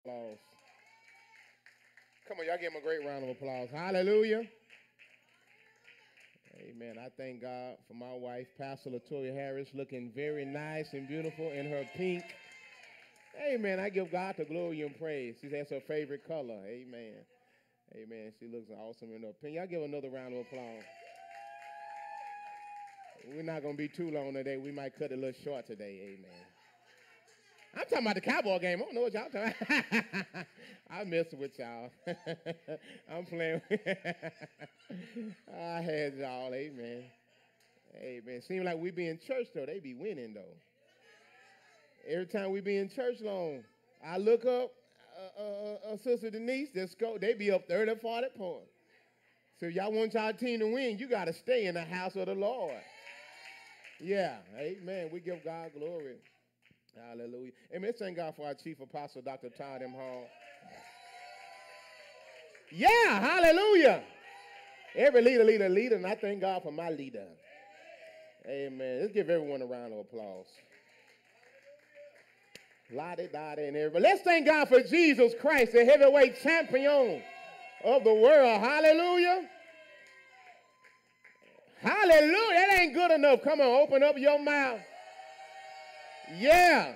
applause. Come on, y'all give him a great round of applause. Hallelujah. Amen. I thank God for my wife, Pastor Latoya Harris, looking very nice and beautiful in her pink. Amen. I give God the glory and praise. She has her favorite color. Amen. Amen. She looks awesome in her pink. Y'all give another round of applause. We're not going to be too long today. We might cut it a little short today. Amen. I'm talking about the Cowboy game. I don't know what y'all talking about. I mess with y'all. I'm playing. I had y'all. Amen. Amen. Seems like we be in church, though. They be winning, though. Every time we be in church long, I look up, uh, uh, uh, Sister Denise, just go, they be up 30 40 points. So if y'all want y'all team to win, you got to stay in the house of the Lord. Yeah, amen. We give God glory. Hallelujah. Amen. Let's Thank God for our chief apostle, Dr. Todd M. Hall. Yeah, hallelujah. Every leader, leader, leader, and I thank God for my leader. Amen. Let's give everyone a round of applause. Lottie, Dottie, and everybody. Let's thank God for Jesus Christ, the heavyweight champion of the world. Hallelujah. Hallelujah. That ain't good enough. Come on, open up your mouth. Yeah.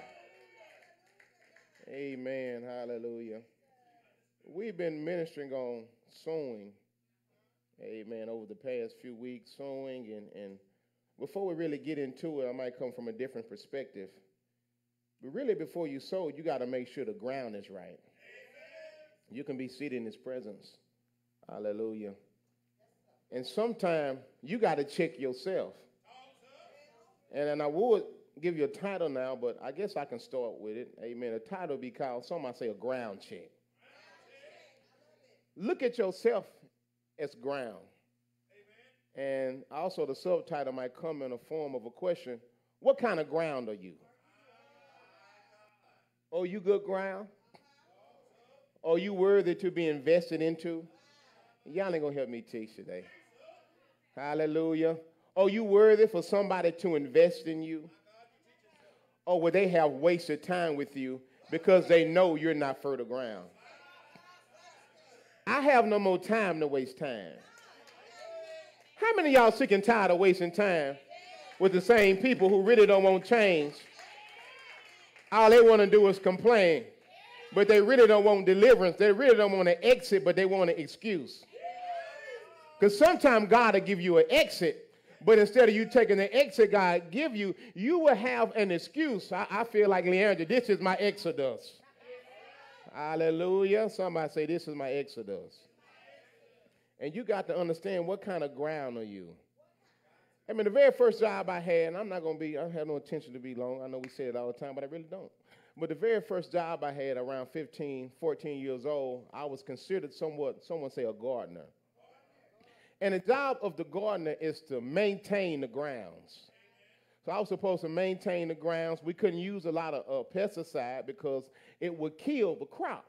Amen. Hallelujah. We've been ministering on sowing. Amen. Over the past few weeks, sowing. And, and before we really get into it, I might come from a different perspective. But really, before you sow, you got to make sure the ground is right. You can be seated in his presence. Hallelujah. And sometimes you got to check yourself. And, and I would give you a title now, but I guess I can start with it. Amen. A title be called, some might say, a ground check. Look at yourself as ground. And also, the subtitle might come in a form of a question What kind of ground are you? Oh, you good ground? Are you worthy to be invested into? Y'all ain't gonna help me teach today. Hallelujah. Are you worthy for somebody to invest in you? Oh, or will they have wasted time with you because they know you're not fertile ground? I have no more time to waste time. How many y'all sick and tired of wasting time with the same people who really don't want change? All they want to do is complain, but they really don't want deliverance. They really don't want to exit, but they want an excuse. Because sometimes God will give you an exit, but instead of you taking the exit God give you, you will have an excuse. I, I feel like Le'Andria, this is my exodus. Hallelujah. Somebody say, This is my exodus. And you got to understand what kind of ground are you? I mean, the very first job I had, and I'm not going to be, I have no intention to be long. I know we say it all the time, but I really don't. But the very first job I had around 15, 14 years old, I was considered somewhat, someone say, a gardener. And the job of the gardener is to maintain the grounds. So I was supposed to maintain the grounds. We couldn't use a lot of uh, pesticide because it would kill the crop.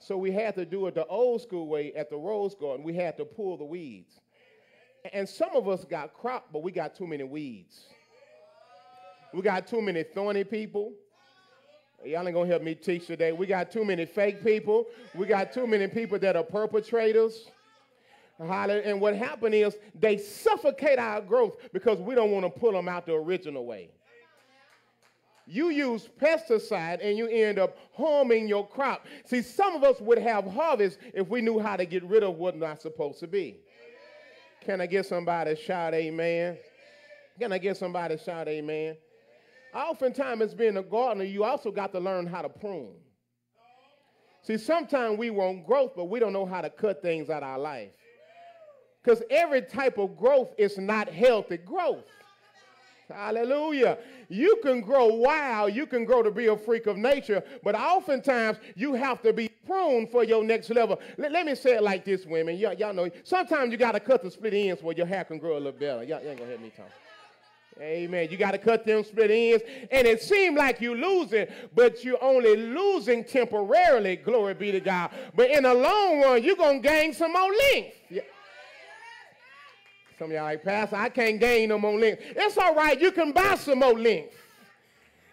So we had to do it the old school way at the rose garden. We had to pull the weeds. And some of us got crop, but we got too many weeds. We got too many thorny people. Y'all ain't gonna help me teach today. We got too many fake people. We got too many people that are perpetrators. And what happened is they suffocate our growth because we don't want to pull them out the original way. You use pesticide and you end up harming your crop. See, some of us would have harvest if we knew how to get rid of what's not supposed to be. Can I get somebody shout amen? Can I get somebody shout amen? Oftentimes, as being a gardener, you also got to learn how to prune. See, sometimes we want growth, but we don't know how to cut things out of our life. Because every type of growth is not healthy growth. Hallelujah. You can grow wild, you can grow to be a freak of nature, but oftentimes you have to be pruned for your next level. Let, let me say it like this, women. Y- y'all know, sometimes you got to cut the split ends where your hair can grow a little better. Y'all, y'all ain't going to hear me talk. Amen. You got to cut them split ends. And it seems like you're losing, but you're only losing temporarily. Glory be to God. But in the long run, you're going to gain some more length. Yeah. Some y'all like, Pastor, I can't gain no more length. It's all right. You can buy some more length.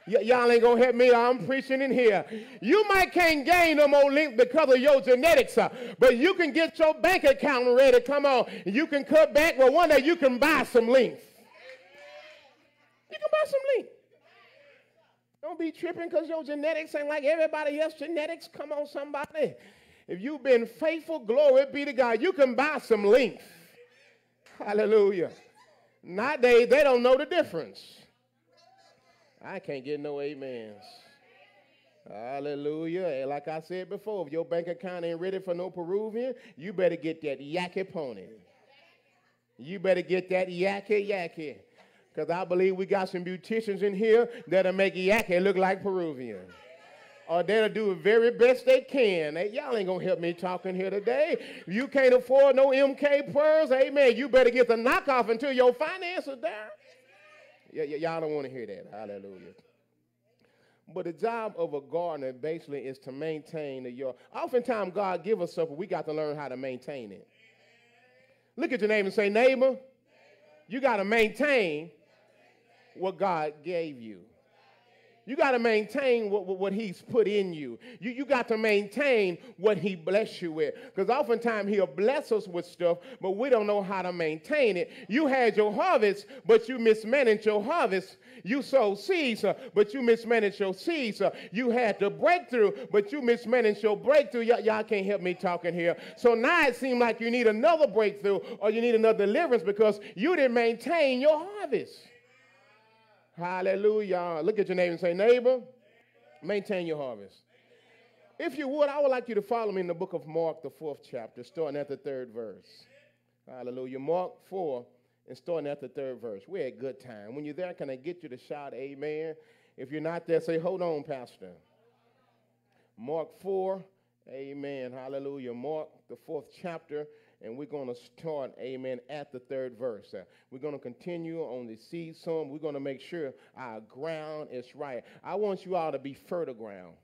Y- y'all ain't gonna help me. I'm preaching in here. You might can't gain no more length because of your genetics, uh, but you can get your bank account ready. Come on, you can cut back. Well, one day you can buy some length. You can buy some length. Don't be tripping because your genetics ain't like everybody else genetics. Come on, somebody. If you've been faithful, glory be to God. You can buy some length. Hallelujah. Not they, don't know the difference. I can't get no amens. Hallelujah. And like I said before, if your bank account ain't ready for no Peruvian, you better get that yaki pony. You better get that yaki yaki. Because I believe we got some beauticians in here that'll make yaki look like Peruvian. Or they'll do the very best they can. Hey, y'all ain't gonna help me talking here today. You can't afford no MK pearls, amen. You better get the knockoff until your finances down. Yeah, yeah, y'all don't want to hear that. Hallelujah. But the job of a gardener basically is to maintain the yard. Oftentimes, God give us something, we got to learn how to maintain it. Look at your neighbor and say, neighbor, you got to maintain what God gave you. You got to maintain what, what, he's put in you. You, you got to maintain what he bless you with. Because oftentimes he'll bless us with stuff, but we don't know how to maintain it. You had your harvest, but you mismanaged your harvest. You sowed seeds, uh, but you mismanaged your seeds. Uh, you had the breakthrough, but you mismanaged your breakthrough. Y- y'all can't help me talking here. So now it seems like you need another breakthrough or you need another deliverance because you didn't maintain your harvest. Hallelujah. Look at your neighbor and say, neighbor, maintain your harvest. If you would, I would like you to follow me in the book of Mark, the fourth chapter, starting at the third verse. Hallelujah. Mark 4 and starting at the third verse. We're at good time. When you're there, can I get you to shout amen? If you're not there, say, hold on, Pastor. Mark 4, amen. Hallelujah. Mark, the fourth chapter, and we're going to start, amen, at the third verse. Uh, we're going to continue on the seed sowing. We're going to make sure our ground is right. I want you all to be fertile ground.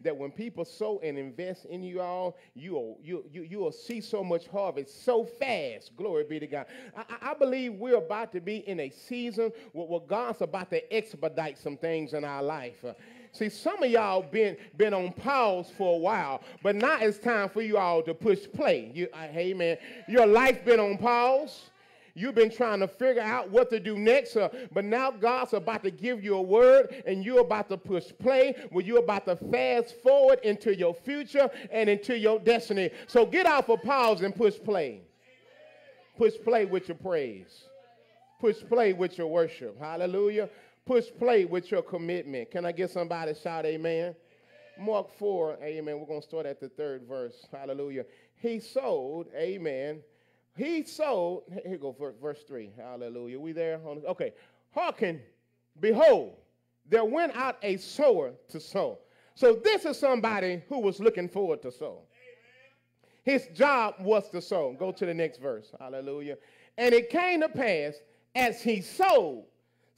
That when people sow and invest in you all, you'll, you, you, you'll see so much harvest so fast. Glory be to God. I, I believe we're about to be in a season where, where God's about to expedite some things in our life. Uh, See, some of y'all been been on pause for a while, but now it's time for you all to push play. You, uh, hey man, your life been on pause. You've been trying to figure out what to do next, uh, but now God's about to give you a word, and you're about to push play, where you're about to fast forward into your future and into your destiny. So get off of pause and push play. Push play with your praise. Push play with your worship. Hallelujah push play with your commitment. Can I get somebody shout amen? Mark 4, amen. We're going to start at the third verse. Hallelujah. He sold, amen. He sold, here go verse 3. Hallelujah. We there? Okay. Hearken, behold, there went out a sower to sow. So this is somebody who was looking forward to sow. His job was to sow. Go to the next verse. Hallelujah. And it came to pass as he sowed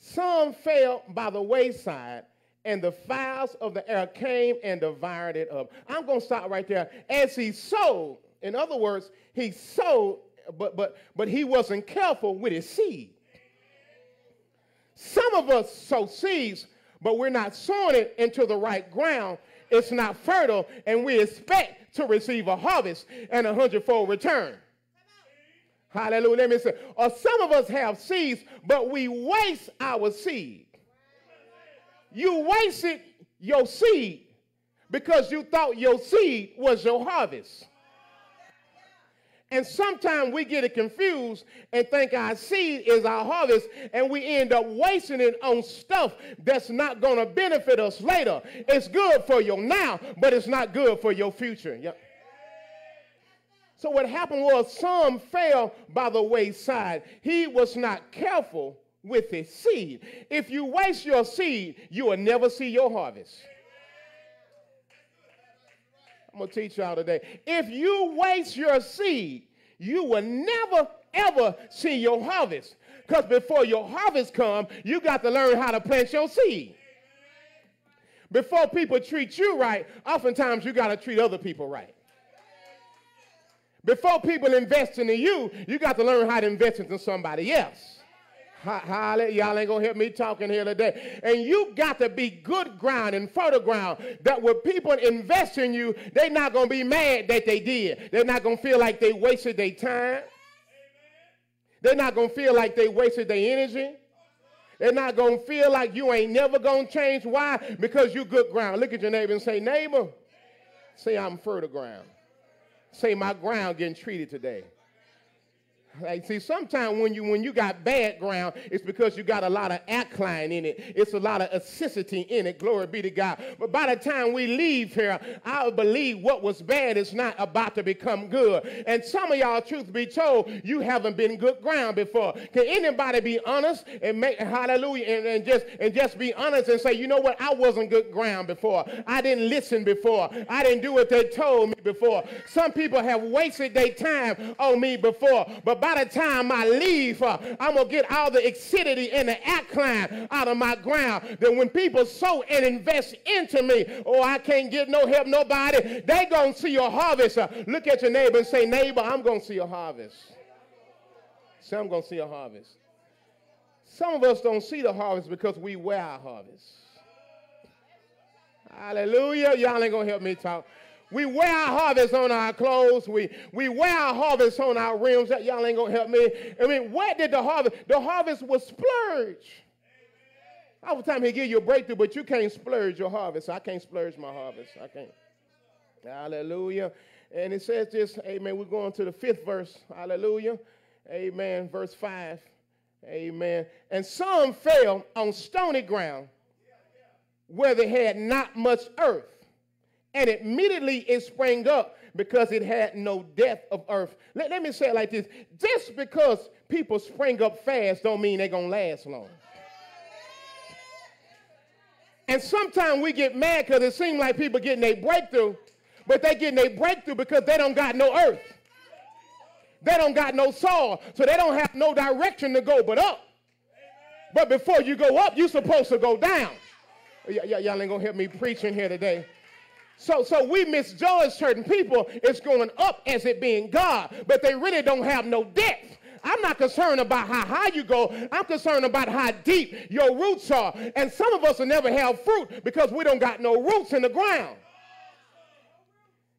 some fell by the wayside, and the fowls of the air came and devoured it up. I'm going to stop right there. As he sowed, in other words, he sowed, but, but, but he wasn't careful with his seed. Some of us sow seeds, but we're not sowing it into the right ground. It's not fertile, and we expect to receive a harvest and a hundredfold return. Hallelujah. Let me say, or some of us have seeds, but we waste our seed. You wasted your seed because you thought your seed was your harvest. And sometimes we get it confused and think our seed is our harvest, and we end up wasting it on stuff that's not going to benefit us later. It's good for your now, but it's not good for your future. Yep. So what happened was some fell by the wayside. He was not careful with his seed. If you waste your seed, you will never see your harvest. I'm going to teach y'all today. If you waste your seed, you will never ever see your harvest. Because before your harvest come, you got to learn how to plant your seed. Before people treat you right, oftentimes you got to treat other people right. Before people invest in you, you got to learn how to invest into somebody else. Holly, y'all ain't gonna hear me talking here today. And you got to be good ground and fertile ground that when people invest in you, they're not gonna be mad that they did. They're not gonna feel like they wasted their time. They're not gonna feel like they wasted their energy. They're not gonna feel like you ain't never gonna change. Why? Because you good ground. Look at your neighbor and say, neighbor, say I'm fertile ground. Say my ground getting treated today. See, sometimes when you when you got bad ground, it's because you got a lot of alkaline in it. It's a lot of acidity in it. Glory be to God. But by the time we leave here, I believe what was bad is not about to become good. And some of y'all, truth be told, you haven't been good ground before. Can anybody be honest and make hallelujah and, and just and just be honest and say, you know what? I wasn't good ground before. I didn't listen before. I didn't do what they told me before. Some people have wasted their time on me before, but by the time I leave, uh, I'm going to get all the acidity and the alkaline out of my ground. Then when people sow and invest into me, oh, I can't get no help, nobody, they going to see your harvest. Uh, look at your neighbor and say, neighbor, I'm going to see a harvest. Say, I'm going to see a harvest. Some of us don't see the harvest because we wear our harvest. Hallelujah. Y'all ain't going to help me talk. We wear our harvest on our clothes. We, we wear our harvest on our rims. That Y'all ain't going to help me. I mean, what did the harvest? The harvest was splurge. All the time he give you a breakthrough, but you can't splurge your harvest. I can't splurge my harvest. I can't. Hallelujah. And it says this, amen. We're going to the fifth verse. Hallelujah. Amen. Verse 5. Amen. And some fell on stony ground where they had not much earth and immediately it sprang up because it had no depth of earth. Let, let me say it like this. Just because people spring up fast don't mean they're going to last long. And sometimes we get mad because it seems like people getting a breakthrough, but they getting a breakthrough because they don't got no earth. They don't got no soil, so they don't have no direction to go but up. But before you go up, you're supposed to go down. Y- y- y'all ain't gonna help me preaching here today. So, so we misjudge certain people. It's going up as it being God, but they really don't have no depth. I'm not concerned about how high you go. I'm concerned about how deep your roots are. And some of us will never have fruit because we don't got no roots in the ground.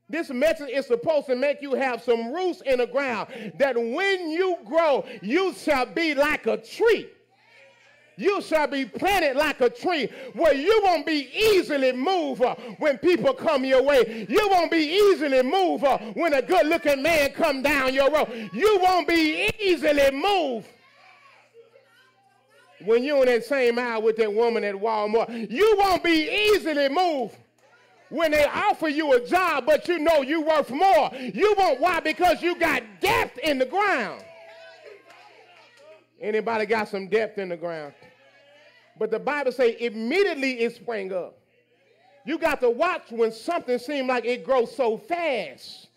This message is supposed to make you have some roots in the ground that when you grow, you shall be like a tree you shall be planted like a tree where you won't be easily moved uh, when people come your way. You won't be easily moved uh, when a good looking man come down your road. You won't be easily moved when you're in that same aisle with that woman at Walmart. You won't be easily moved when they offer you a job, but you know you're worth more. You won't. Why? Because you got depth in the ground. Anybody got some depth in the ground? But the Bible say immediately it sprang up. You got to watch when something seems like it grows so fast.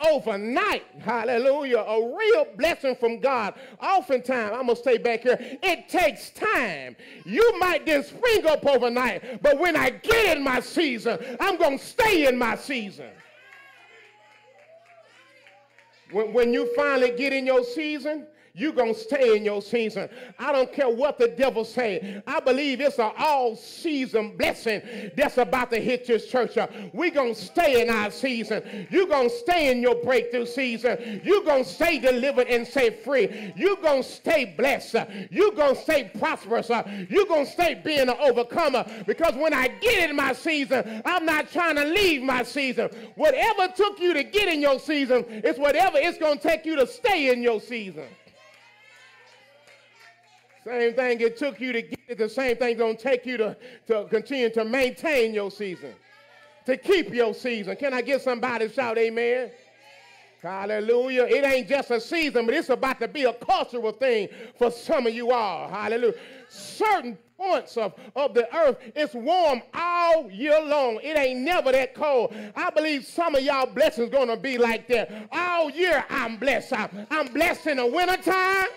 Overnight, hallelujah, a real blessing from God. Oftentimes, I'm going to stay back here, it takes time. You might then spring up overnight, but when I get in my season, I'm going to stay in my season. When, when you finally get in your season, you're going to stay in your season. I don't care what the devil say. I believe it's an all-season blessing that's about to hit this church. We're going to stay in our season. You're going to stay in your breakthrough season. You're going to stay delivered and set free. You're going to stay blessed. You're going to stay prosperous. You're going to stay being an overcomer because when I get in my season, I'm not trying to leave my season. Whatever took you to get in your season, it's whatever it's going to take you to stay in your season. Same thing it took you to get it, the same thing to take you to, to continue to maintain your season, to keep your season. Can I get somebody shout amen? Hallelujah. It ain't just a season, but it's about to be a cultural thing for some of you all. Hallelujah. Certain points of, of the earth, it's warm all year long. It ain't never that cold. I believe some of y'all blessings going to be like that. All year I'm blessed. I'm blessed in the wintertime.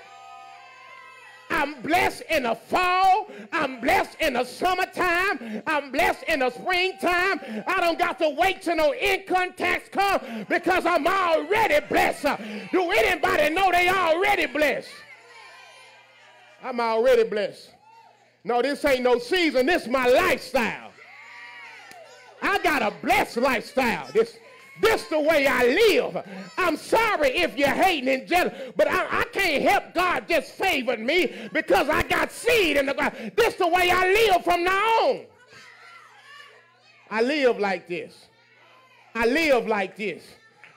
I'm blessed in the fall. I'm blessed in the summertime. I'm blessed in the springtime. I don't got to wait till no income tax come because I'm already blessed. Do anybody know they already blessed? I'm already blessed. No, this ain't no season. This is my lifestyle. I got a blessed lifestyle. This, this the way I live. I'm sorry if you're hating and jealous, but I, I can't help God just favored me because I got seed in the ground. This the way I live from now on. I live like this. I live like this.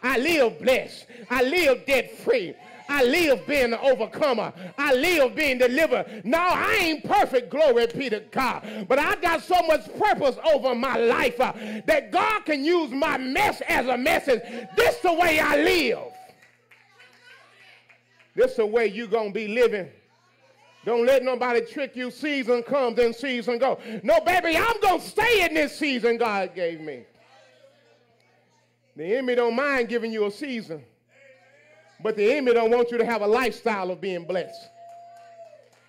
I live blessed. I live debt free. I live being an overcomer. I live being delivered. No, I ain't perfect, glory be to God. But I got so much purpose over my life uh, that God can use my mess as a message. This the way I live. This the way you going to be living. Don't let nobody trick you. Season comes and season go. No, baby, I'm going to stay in this season God gave me. The enemy don't mind giving you a season. But the enemy don't want you to have a lifestyle of being blessed.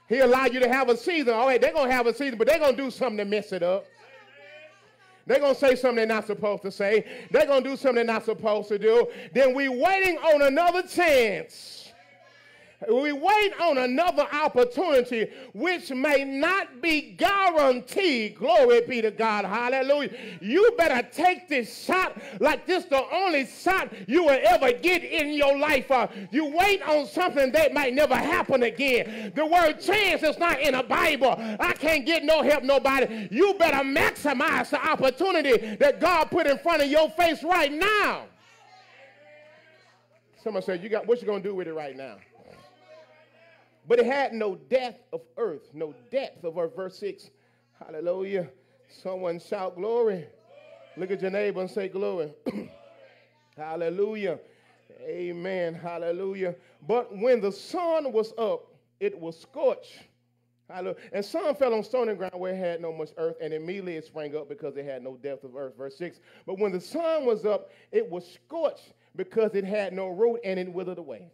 He allow you to have a season. All right, they're going to have a season, but they're going to do something to mess it up. They're going to say something they're not supposed to say. They're going to do something they're not supposed to do. Then we waiting on another chance we wait on another opportunity which may not be guaranteed. Glory be to God. Hallelujah. You better take this shot like this the only shot you will ever get in your life. Uh, you wait on something that might never happen again. The word chance is not in the Bible. I can't get no help nobody. You better maximize the opportunity that God put in front of your face right now. Someone said, you got what you gonna do with it right now? But it had no depth of earth, no depth of earth. Verse 6. Hallelujah. Someone shout glory. Look at your neighbor and say glory. Hallelujah. Amen. Hallelujah. But when the sun was up, it was scorched. Hallelujah. And some fell on stony ground where it had no much earth, and immediately it sprang up because it had no depth of earth. Verse 6. But when the sun was up, it was scorched because it had no root and it withered away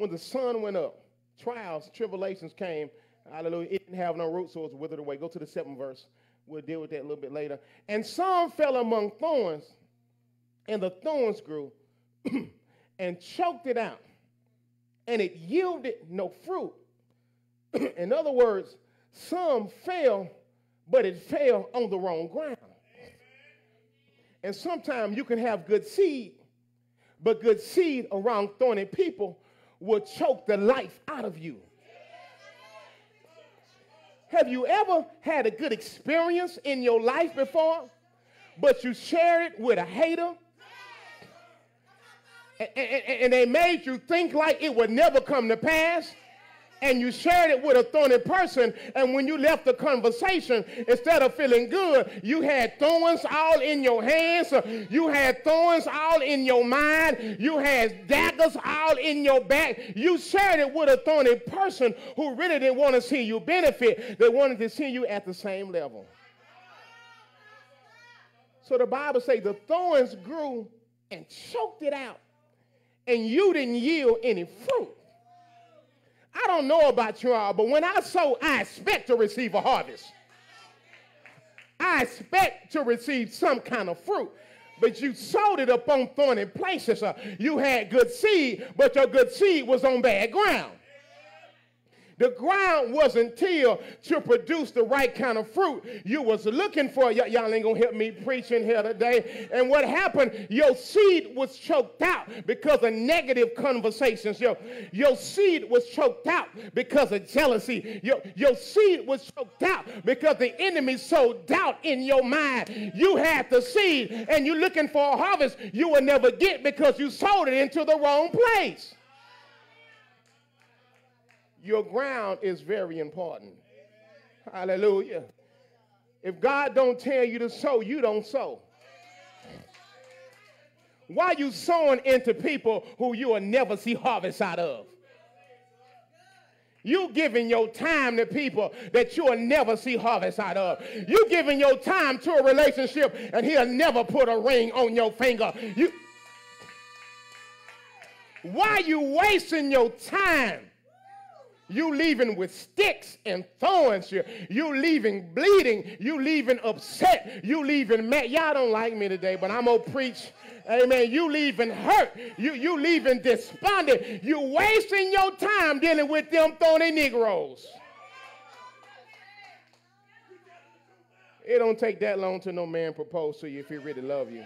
when the sun went up, trials, tribulations came. Hallelujah. It didn't have no root, so it was withered away. Go to the seventh verse. We'll deal with that a little bit later. And some fell among thorns, and the thorns grew and choked it out, and it yielded no fruit. In other words, some fell, but it fell on the wrong ground. And sometimes you can have good seed, but good seed around thorny people will choke the life out of you. Have you ever had a good experience in your life before, but you share it with a hater? And, and, and, they made you think like it would never come to pass and you shared it with a thorny person, and when you left the conversation, instead of feeling good, you had thorns all in your hands, you had thorns all in your mind, you had daggers all in your back. You shared it with a thorny person who really didn't want to see you benefit, they wanted to see you at the same level. So the Bible says the thorns grew and choked it out, and you didn't yield any fruit. I don't know about you all, but when I sow, I expect to receive a harvest. I expect to receive some kind of fruit. But you sowed it upon thorny places. You had good seed, but your good seed was on bad ground. The ground wasn't tilled to produce the right kind of fruit you was looking for. Y- y'all ain't gonna help me preaching here today. And what happened? Your seed was choked out because of negative conversations. Your, your seed was choked out because of jealousy. Your, your seed was choked out because the enemy sowed doubt in your mind. You had the seed and you're looking for a harvest you will never get because you sowed it into the wrong place your ground is very important. Hallelujah. If God don't tell you to sow, you don't sow. Why are you sowing into people who you will never see harvest out of? You giving your time to people that you'll never see harvest out of. You giving your time to a relationship and he'll never put a ring on your finger. You, why are you wasting your time You leaving with sticks and thorns. You, you leaving bleeding. You leaving upset. You leaving mad. Y'all don't like me today, but I'm going to preach. Amen. You leaving hurt. You, you leaving despondent. You wasting your time dealing with them thorny Negroes. It don't take that long to no man propose to you if he really love you.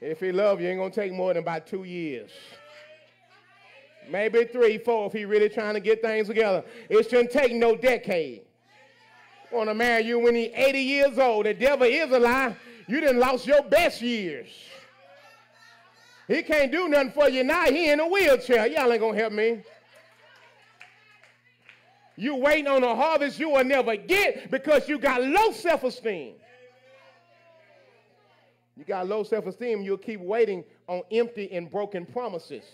If he love you, ain't gonna take more than about two years. Maybe three, four if he really trying to get things together. It shouldn't take no decade. Want to marry you when he 80 years old. The devil is a lie. You didn't lost your best years. He can't do nothing for you now. He in a wheelchair. Y'all ain't gonna help me. You waiting on a harvest you will never get because you got low self-esteem. You got low self-esteem, you'll keep waiting on empty and broken promises.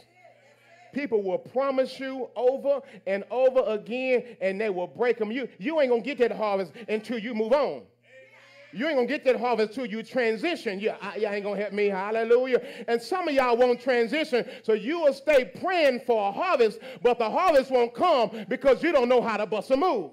People will promise you over and over again, and they will break them. You, you ain't gonna get that harvest until you move on. You ain't gonna get that harvest till you transition. You, y'all ain't gonna help me. Hallelujah. And some of y'all won't transition, so you will stay praying for a harvest, but the harvest won't come because you don't know how to bust a move.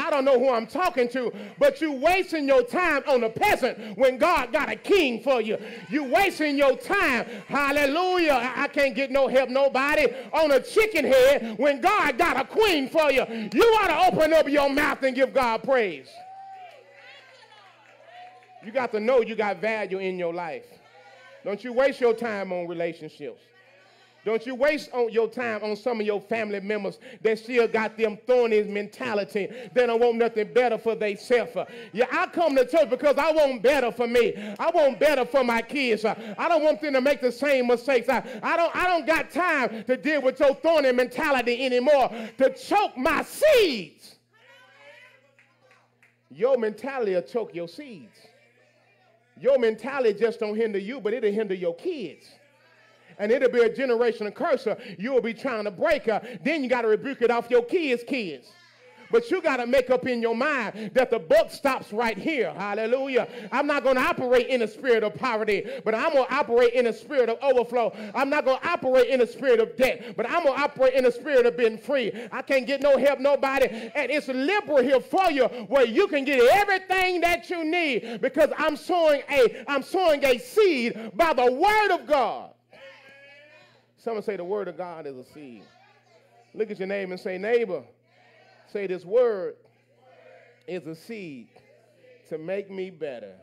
I don't know who I'm talking to, but you wasting your time on a peasant when God got a king for you. You wasting your time, hallelujah. I can't get no help, nobody, on a chicken head when God got a queen for you. You ought to open up your mouth and give God praise. You got to know you got value in your life. Don't you waste your time on relationships. Don't you waste on your time on some of your family members that still got them thorny mentality. They don't want nothing better for themselves. Yeah, I come to church because I want better for me. I want better for my kids. I don't want them to make the same mistakes. I, I don't I don't got time to deal with your thorny mentality anymore to choke my seeds. Your mentality will choke your seeds. Your mentality just don't hinder you, but it'll hinder your kids and it'll be a generational curse. Uh, you'll be trying to break her. Then you got to rebuke it off your kids' kids. But you got to make up in your mind that the book stops right here. Hallelujah. I'm not going to operate in a spirit of poverty, but I'm going to operate in a spirit of overflow. I'm not going to operate in a spirit of debt, but I'm going to operate in a spirit of being free. I can't get no help, nobody. And it's liberal here for you where you can get everything that you need because I'm sowing a, I'm sowing a seed by the word of God. Someone say the word of God is a seed. Look at your name and say, neighbor, say this word is a seed to make me better.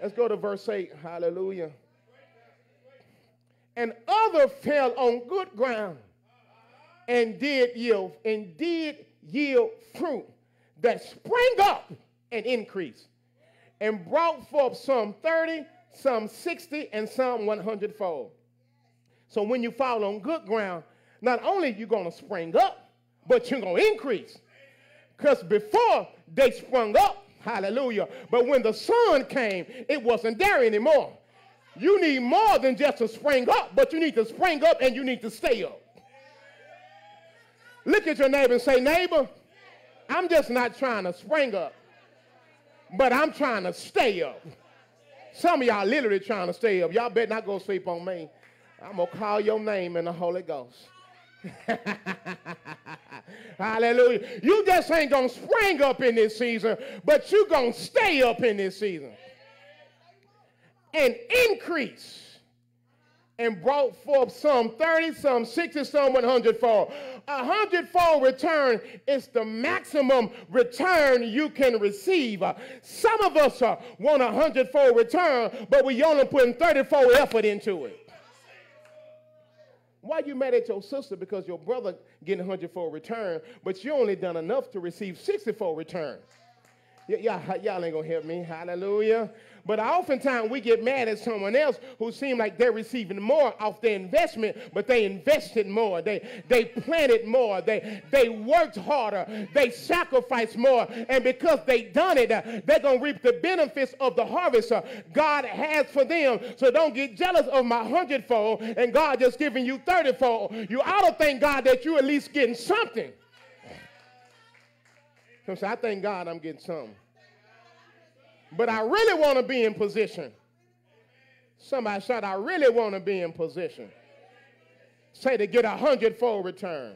Let's go to verse 8. Hallelujah. And other fell on good ground and did yield and did yield fruit that sprang up and increased and brought forth some 30, some 60, and some 100 fold. So when you fall on good ground, not only you going to spring up, but you're going to increase. Because before they sprung up, hallelujah, but when the sun came, it wasn't there anymore. You need more than just to spring up, but you need to spring up and you need to stay up. Look at your neighbor and say, neighbor, I'm just not trying to spring up, but I'm trying to stay up. Some of y'all literally trying to stay up. Y'all better not go sleep on me. I'm going to call your name in the Holy Ghost. Hallelujah. You just ain't going to spring up in this season, but you going to stay up in this season and increase and brought forth some 30, some 60, some 100 fold. A hundredfold return is the maximum return you can receive. Some of us uh, want a hundredfold return, but we only putting 30 fold effort into it. Why you mad at your sister because your brother getting 100 for a return, but you only done enough to receive 60 for return? Y- y'all, y'all ain't gonna help me. Hallelujah. But oftentimes we get mad at someone else who seem like they're receiving more off their investment, but they invested more. They, they planted more. They, they worked harder. They sacrificed more. And because they done it, uh, they're going to reap the benefits of the harvest uh, God has for them. So don't get jealous of my hundredfold and God just giving you thirtyfold. You ought to thank God that you at least getting something. So I thank God I'm getting something but I really want to be in position. Somebody said, I really want to be in position. Say to get a hundredfold return.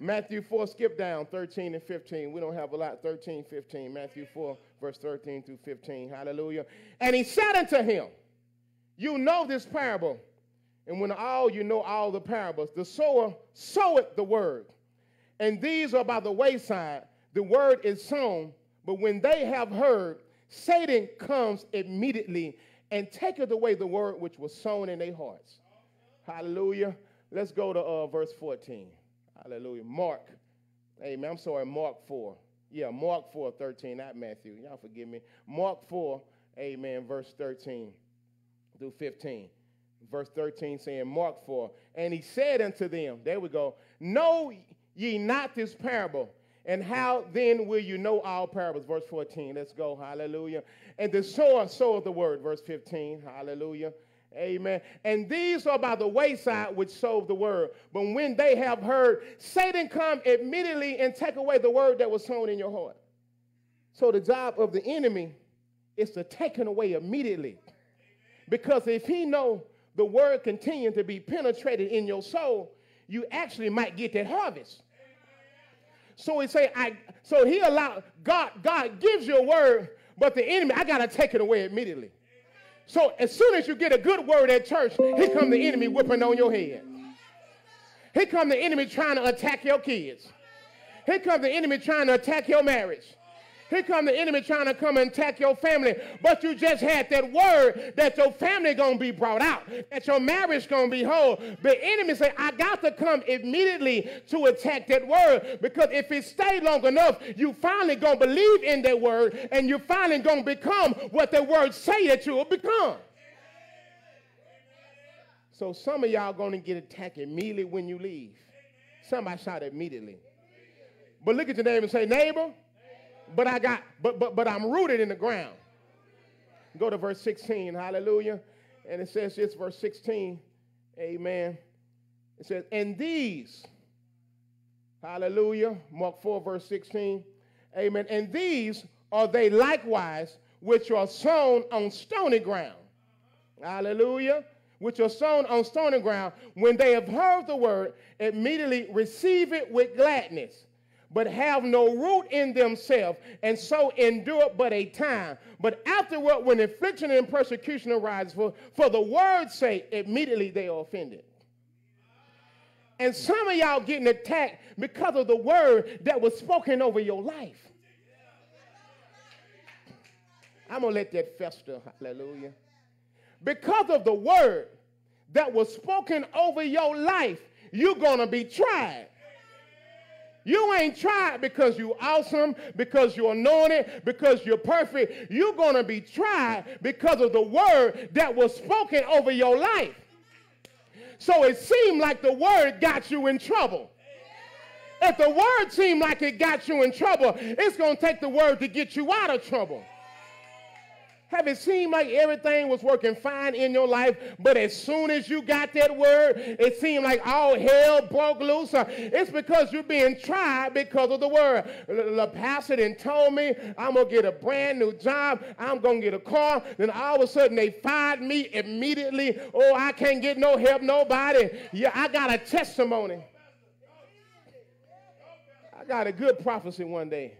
Matthew 4, skip down 13 and 15. We don't have a lot. 13, 15. Matthew 4, verse 13 through 15. Hallelujah. And he said unto him, You know this parable. And when all you know all the parables, the sower soweth the word. And these are by the wayside. The word is sown. But when they have heard, Satan comes immediately and taketh away the word which was sown in their hearts. Hallelujah. Let's go to uh, verse 14. Hallelujah. Mark. Amen. I'm sorry, Mark 4. Yeah, Mark 4, 13, not Matthew. Y'all forgive me. Mark 4, amen, verse 13 through 15. Verse 13 saying, Mark 4. And he said unto them, there we go, Know ye not this parable? And how then will you know all parables? Verse 14. Let's go. Hallelujah. And the sower soweth the word. Verse 15. Hallelujah. Amen. And these are by the wayside which sow the word. But when they have heard, Satan come immediately and take away the word that was sown in your heart. So the job of the enemy is to take it away immediately. Because if he know the word continue to be penetrated in your soul, you actually might get that harvest. So he say, I so he allow God, God gives you a word, but the enemy, I gotta take it away immediately. So as soon as you get a good word at church, here come the enemy whipping on your head. Here come the enemy trying to attack your kids. Here come the enemy trying to attack your marriage. Here come the enemy trying to come and attack your family. But you just had that word that your family going to be brought out, that your marriage going to be whole. The enemy say, I got to come immediately to attack that word because if it stay long enough, you finally going to believe in that word and you finally going to become what the word say that you will become. So some of y'all going to get attacked immediately when you leave. Somebody shout immediately. But look at your neighbor and say, neighbor, but I got, but but but I'm rooted in the ground. Go to verse 16, hallelujah. And it says this, verse 16, amen. It says, and these, hallelujah, Mark 4, verse 16, amen. And these are they likewise which are sown on stony ground. Hallelujah. Which are sown on stony ground. When they have heard the word, immediately receive it with gladness but have no root in themselves, and so endure but a time. But afterward, when affliction and persecution arises for, for the word's sake, immediately they are offended. And some of y'all getting attacked because of the word that was spoken over your life. I'm going to let that fester. Hallelujah. Because of the word that was spoken over your life, you're going to be tried. You ain't tried because you awesome, because you're anointed, because you're perfect. You're going to be tried because of the word that was spoken over your life. So it seemed like the word got you in trouble. If the word seemed like it got you in trouble, it's going to take the word to get you out of trouble. Have it seemed like everything was working fine in your life, but as soon as you got that word, it seemed like all hell broke loose? Uh, it's because you're being tried because of the word. The pastor then told me I'm going to get a brand new job. I'm going to get a car. Then all of a sudden they fired me immediately. Oh, I can't get no help, nobody. Yeah, I got a testimony. I got a good prophecy one day.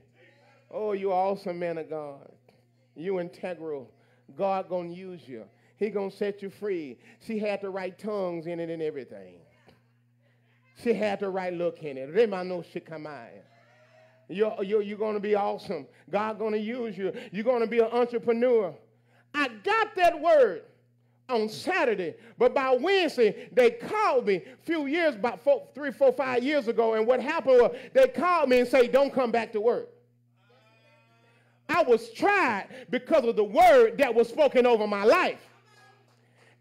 Oh, you awesome man of God. You integral. God gonna use you. He gonna set you free. She had the right tongues in it and everything. She had the right look in it. Remano shikamaya. You're, you're, you're going to be awesome. God going to use you. You're going to be an entrepreneur. I got that word on Saturday, but by Wednesday, they called me a few years, about four, three, four, five years ago, and what happened was they called me and say, don't come back to work. I was tried because of the word that was spoken over my life.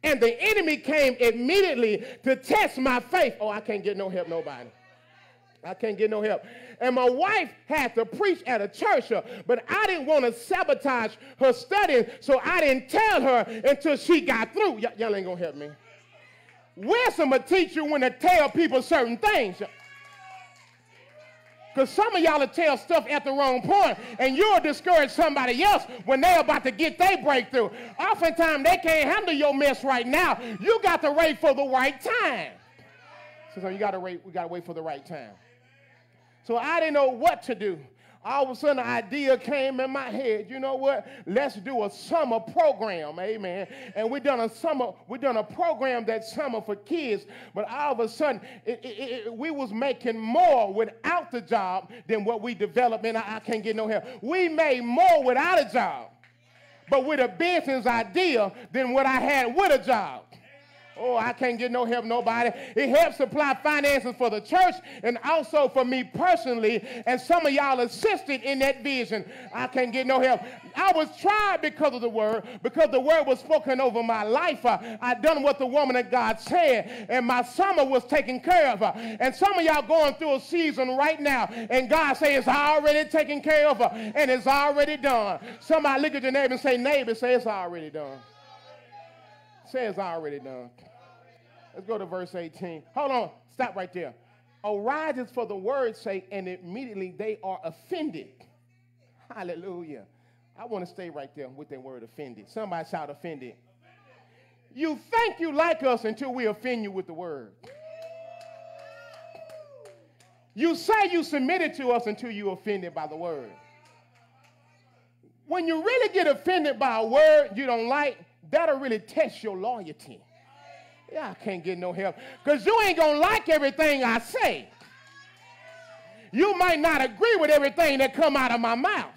And the enemy came immediately to test my faith. Oh, I can't get no help, nobody. I can't get no help. And my wife had to preach at a church, uh, but I didn't want to sabotage her studying, so I didn't tell her until she got through. Y- y'all ain't gonna help me. Wisdom will teach you when to tell people certain things. Because some of y'all will tell stuff at the wrong point, and you'll discourage somebody else when they're about to get their breakthrough. Oftentimes, they can't handle your mess right now. You got to wait for the right time. So you gotta wait, we gotta wait for the right time. So I didn't know what to do all of a sudden an idea came in my head. You know what? Let's do a summer program, amen. And we done a summer, we done a program that summer for kids, but all of a sudden it, it, it, we was making more without the job than what we developed, and I, I can't get no help. We made more without a job, but with a business idea than what I had with a job. Oh, I can't get no help, nobody. It helps supply finances for the church and also for me personally. And some of y'all assisted in that vision. I can't get no help. I was tried because of the word, because the word was spoken over my life. Uh, I done what the woman of God said, and my summer was taken care of. Uh, and some of y'all going through a season right now, and God says it's already taken care of, uh, and it's already done. Somebody look at your neighbor and say, neighbor, say it's already done. Say it's already done. Let's go to verse 18. Hold on. Stop right there. Arises for the word's sake, and immediately they are offended. Hallelujah. I want to stay right there with that word offended. Somebody shout offended. You think you like us until we offend you with the word. You say you submitted to us until you offended by the word. When you really get offended by a word you don't like, that'll really test your loyalty. Yeah, I can't get no help. Because you ain't going to like everything I say. You might not agree with everything that come out of my mouth.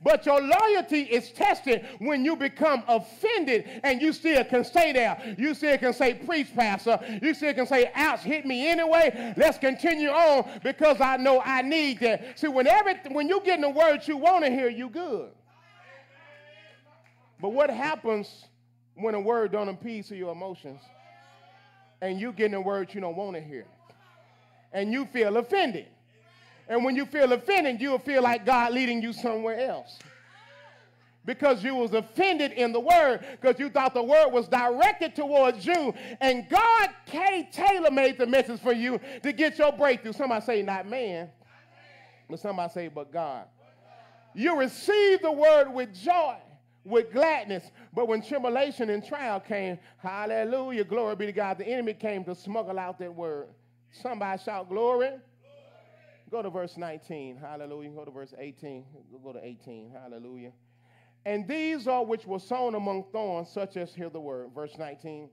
But your loyalty is tested when you become offended and you still can stay there. You still can say, preach, pastor. You still can say, ouch, hit me anyway. Let's continue on because I know I need that. See, when, every, when you get the words you want to hear, you good. But what happens when a word don't appease to your emotions? And you getting the words you don't want to hear. And you feel offended. And when you feel offended, you'll feel like God leading you somewhere else. Because you was offended in the word, because you thought the word was directed towards you. And God k tailor-made the message for you to get your breakthrough. Somebody say, not man. But somebody say, but God. You receive the word with joy with gladness. But when tribulation and trial came, hallelujah, glory be to God, the enemy came to smuggle out that word. Somebody shout glory. glory. Go to verse 19. Hallelujah. Go to verse 18. Go to 18. Hallelujah. And these are which were sown among thorns, such as hear the word. Verse 19.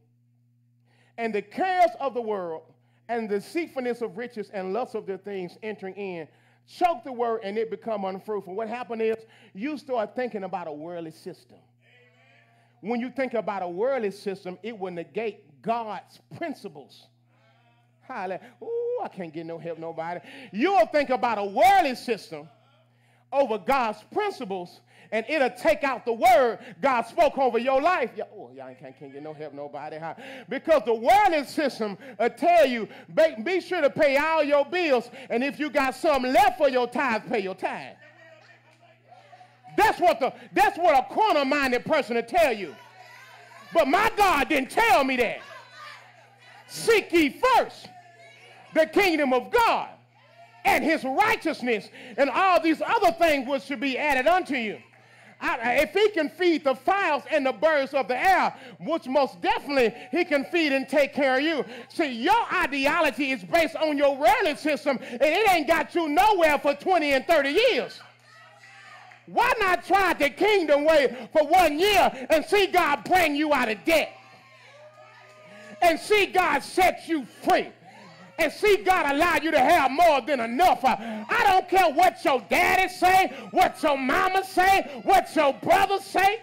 And the cares of the world and the deceitfulness of riches and lust of their things entering in choke the word and it become unfruitful. What happened is you start thinking about a worldly system. Amen. When you think about a worldly system, it will negate God's principles. Hallelujah. Ooh, I can't get no help nobody. You'll think about a worldly system over God's principles and it'll take out the word God spoke over your life. oh, y'all can't, can't get no help nobody. Because the worldly system will tell you, be, sure to pay all your bills, and if you got some left for your tithes, pay your tithe. That's what the that's what a carnal-minded person will tell you. But my God didn't tell me that. Seek ye first the kingdom of God and his righteousness and all these other things which should be added unto you. If he can feed the fowls and the birds of the air, which most definitely he can feed and take care of you. See, your ideology is based on your worldly system, and it ain't got you nowhere for 20 and 30 years. Why not try the kingdom way for one year and see God bring you out of debt? And see God set you free and see God allow you to have more than enough. Uh, I don't care what your daddy say, what your mama say, what your brother say.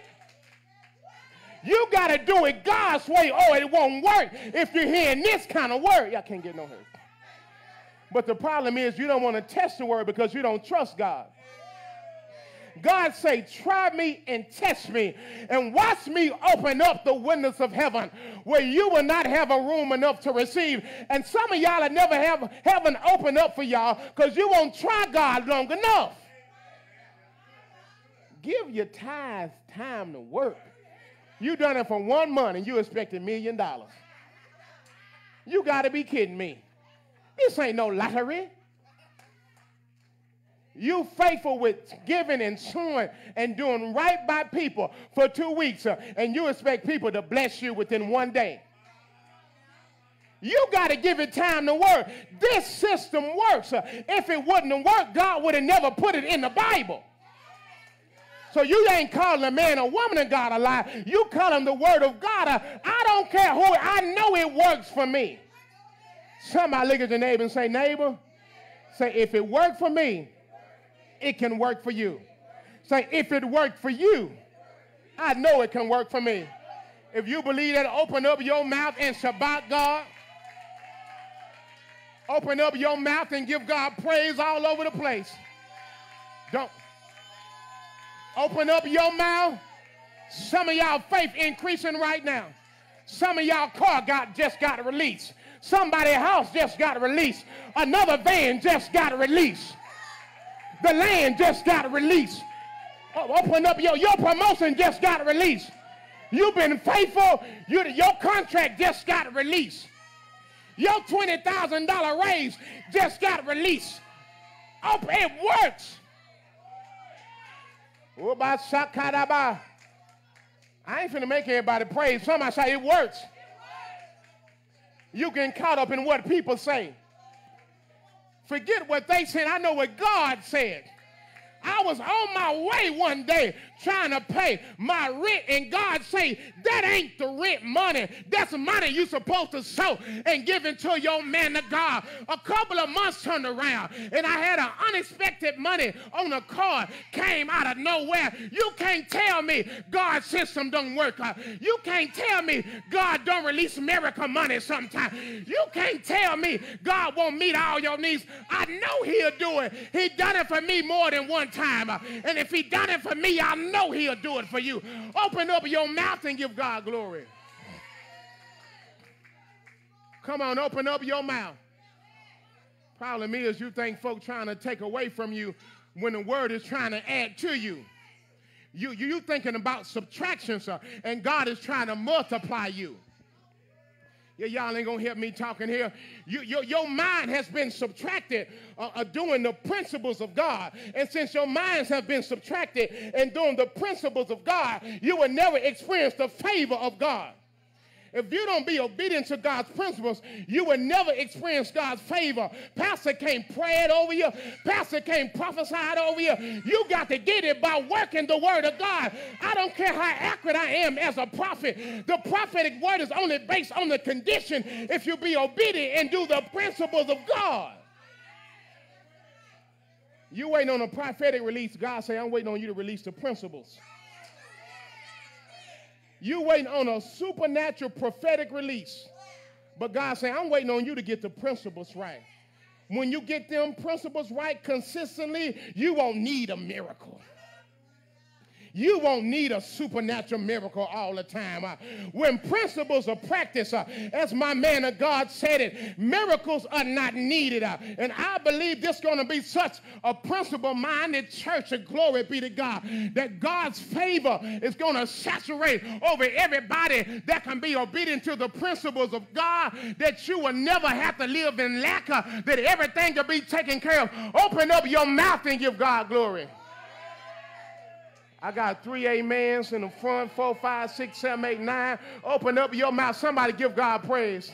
You got to do it God's way or it won't work if you're hearing this kind of word. Y'all can't get no hurt. But the problem is you don't want to test the word because you don't trust God. God say, try me and test me and watch me open up the windows of heaven where you will not have a room enough to receive. And some of y'all will never have heaven open up for y'all because you won't try God long enough. Give your tithes time to work. You done it for one month and you expect a million dollars. You got to be kidding me. This ain't no lottery. You faithful with giving and sowing and doing right by people for two weeks, and you expect people to bless you within one day. You got to give it time to work. This system works. If it wouldn't have worked, God would have never put it in the Bible. So you ain't calling a man or woman of God a lie. You call him the word of God. I don't care who, I know it works for me. Somebody look at your neighbor and say, neighbor, say, if it worked for me, it can work for you. Say, if it worked for you, I know it can work for me. If you believe that, open up your mouth and Shabbat God. Open up your mouth and give God praise all over the place. Don't open up your mouth. Some of y'all faith increasing right now. Some of y'all car got just got released. Somebody house just got released. Another van just got released. The land just got released. Oh, open up your your promotion just got released. You've been faithful. You, your contract just got released. Your $20,000 raise just got released. Oh, it works. I ain't finna make everybody praise. Somebody say it works. You get caught up in what people say. Forget what they said. I know what God said. I was on my way one day trying to pay my rent, and God say, that ain't the rent money. That's money you supposed to sow and give into your man of God. A couple of months turned around, and I had an unexpected money on a card, came out of nowhere. You can't tell me God's system don't work. You can't tell me God don't release miracle money sometimes. You can't tell me God won't meet all your needs. I know he'll do it. He done it for me more than one time. And if he done it for me, I know he'll do it for you. Open up your mouth and give God glory. Come on, open up your mouth. Problem is, you think folk trying to take away from you when the word is trying to add to you. You, you, you thinking about subtraction, sir, and God is trying to multiply you. Y'all ain't gonna hear me talking here. You, your, your mind has been subtracted uh, uh, doing the principles of God. And since your minds have been subtracted and doing the principles of God, you will never experience the favor of God. If you don't be obedient to God's principles, you will never experience God's favor. Pastor can't pray it over you. Pastor can't prophesy it over you. You got to get it by working the word of God. I don't care how accurate I am as a prophet. The prophetic word is only based on the condition if you be obedient and do the principles of God. You waiting on a prophetic release. God say, I'm waiting on you to release the principles. You waiting on a supernatural prophetic release. But God saying, I'm waiting on you to get the principles right. When you get them principles right consistently, you won't need a miracle. You won't need a supernatural miracle all the time. Uh, when principles are practiced, uh, as my man of God said it, miracles are not needed. Uh, and I believe this is going to be such a principle minded church, and glory be to God, that God's favor is going to saturate over everybody that can be obedient to the principles of God, that you will never have to live in lack, uh, that everything will be taken care of. Open up your mouth and give God glory. I got three amens in the front, four, five, six, seven, eight, nine. Open up your mouth. Somebody give God praise.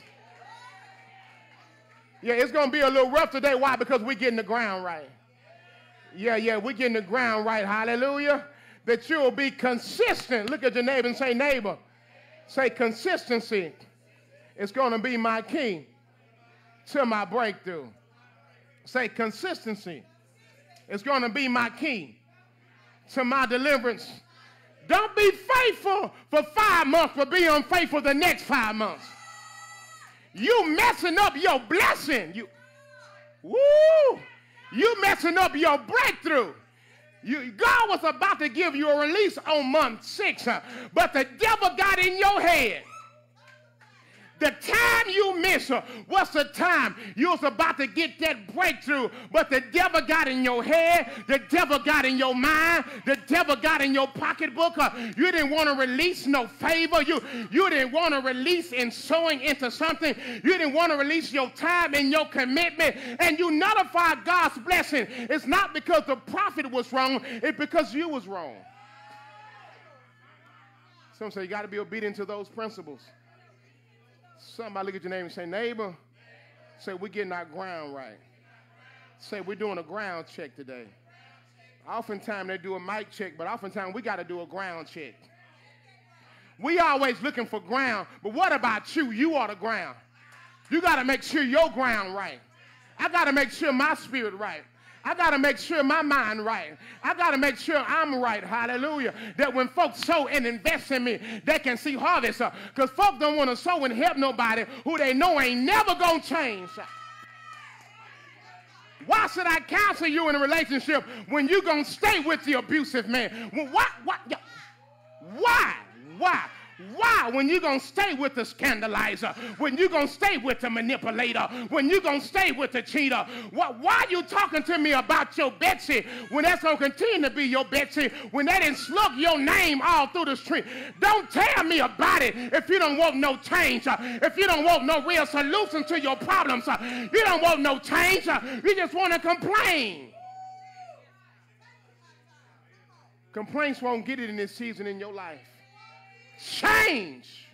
Yeah, it's going to be a little rough today. Why? Because we're getting the ground right. Yeah, yeah, we're getting the ground right. Hallelujah. That you'll be consistent. Look at your neighbor and say, neighbor, say consistency. It's going to be my key to my breakthrough. Say consistency. It's going to be my key to my deliverance. Don't be faithful for five months, but be unfaithful the next five months. You messing up your blessing. You, woo! You messing up your breakthrough. You, God was about to give you a release on month six, but the devil got in your head. The time you miss what's the time you was about to get that breakthrough, but the devil got in your head, the devil got in your mind, the devil got in your pocketbook. Uh, you didn't want to release no favor. You, you didn't want to release in sowing into something. You didn't want to release your time and your commitment, and you nullified God's blessing. It's not because the prophet was wrong, it's because you was wrong. Some say you got to be obedient to those principles. Somebody look at your name and say, neighbor, say we're getting our ground right. Say we're doing a ground check today. Oftentimes they do a mic check, but oftentimes we got to do a ground check. We always looking for ground, but what about you? You are the ground. You got to make sure your ground right. I got to make sure my spirit right. I got to make sure my mind right. I got to make sure I'm right. Hallelujah. That when folks sow and invest in me, they can see harvest. Because folks don't want to sow and help nobody who they know ain't never going to change. Why should I counsel you in a relationship when you're going to stay with the abusive man? Why? Why? Why? Why? Why? When you going to stay with the scandalizer, when you going to stay with the manipulator, when you going to stay with the cheater, why, why are you talking to me about your Betsy when that's going to continue to be your Betsy, when they didn't slug your name all through the street? Don't tell me about it if you don't want no change, uh, if you don't want no real solution to your problems, uh, you don't want no change, uh, you just want to complain. Complaints won't get it in this season in your life change.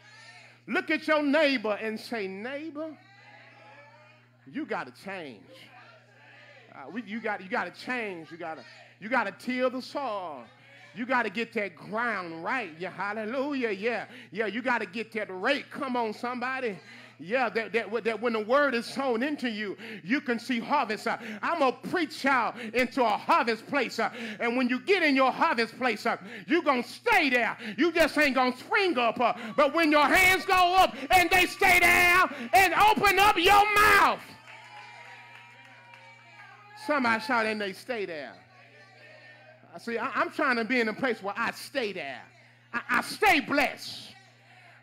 Look at your neighbor and say, neighbor, you got to change. Uh, we, you got you got to change. You got to you got to till the soil. You got to get that ground right. Yeah, hallelujah. Yeah, yeah. You got to get that rate. Come on, somebody. Yeah, that, that, that when the word is sown into you, you can see harvest. Uh, I'm going to preach out into a harvest place. Uh, and when you get in your harvest place, uh, you're going to stay there. You just ain't going to spring up. But when your hands go up and they stay down and open up your mouth, somebody shout and they stay there. I see, I, am trying to be in a place where I stay there. I, I stay blessed.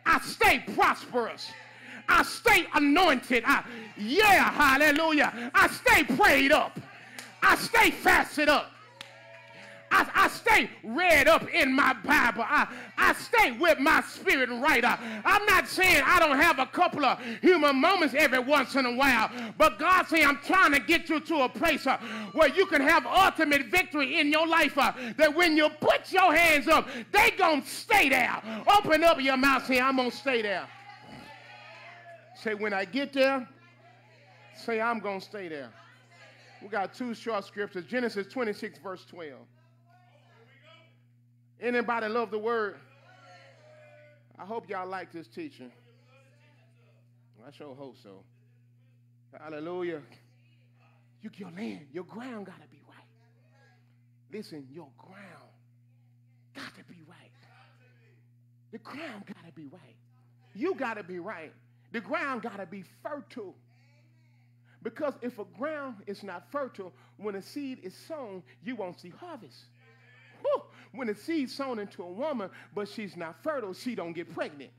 I stay prosperous. I stay anointed. I, yeah, hallelujah. I stay prayed up. I stay fasted up. I, I, stay read up in my Bible. I, I stay with my spirit right. I, I'm not saying I don't have a couple of human moments every once in a while, but God saying I'm trying to get you to a place uh, where you can have ultimate victory in your life. Uh, that when you put your hands up, they gonna stay there. Open up your mouth, say I'm gonna stay there. Say, when I get there, say, I'm going to stay there. We got two short scriptures Genesis 26, verse 12. Anybody love the word? I hope y'all like this teaching. I sure hope so. Hallelujah. You, your land, your ground got to be right. Listen, your ground got to be right. The ground got to be right. You got to be right. The ground got to be fertile. Because if a ground is not fertile, when a seed is sown, you won't see harvest. Whew. When a seed sown into a woman, but she's not fertile, she don't get pregnant.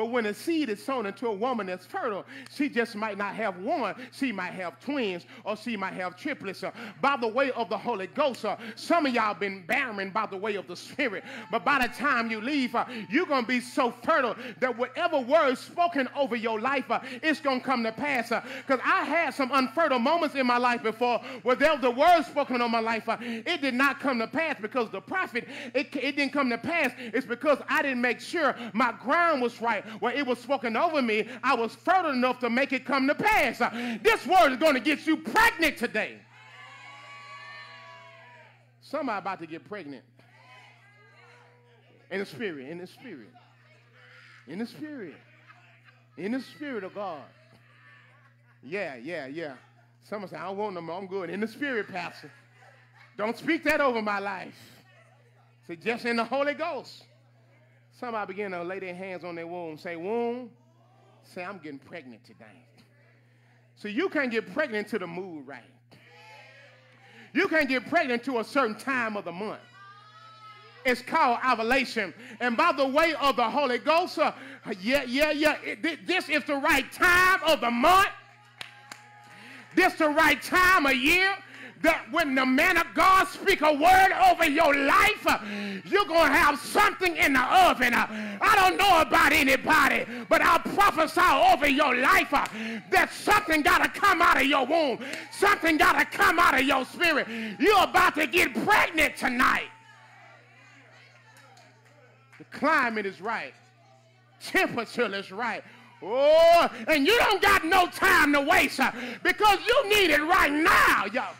But when a seed is sown into a woman that's fertile, she just might not have one. She might have twins or she might have triplets. Uh, by the way of the Holy Ghost, uh, some of y'all been barren by the way of the Spirit. But by the time you leave, uh, you're going to be so fertile that whatever words spoken over your life, uh, it's going to come to pass. Because uh, I had some unfertile moments in my life before where there was the words spoken on my life. Uh, it did not come to pass because the prophet, it, it didn't come to pass. It's because I didn't make sure my ground was right where it was spoken over me, I was fertile enough to make it come to pass. This word is going to get you pregnant today. Somebody about to get pregnant. In the spirit, in the spirit, in the spirit, in the spirit of God. Yeah, yeah, yeah. Someone say, I don't want no more. I'm good. In the spirit, Pastor. Don't speak that over my life. Say, just in the Holy Ghost. Somebody begin to lay their hands on their womb. Say, womb, say, I'm getting pregnant today. So you can't get pregnant to the mood right. You can't get pregnant to a certain time of the month. It's called ovulation. And by the way of the Holy Ghost, uh, yeah, yeah, yeah, it, this is the right time of the month. This is the right time of year that when the man of God speak a word over your life, uh, you're going to have something in the oven. Uh, I don't know about anybody, but I'll prophesy over your life uh, that something got to come out of your womb. Something got to come out of your spirit. You're about to get pregnant tonight. The climate is right. temperature is right. Oh, and you don't got no time to waste because you need it right now, y'all.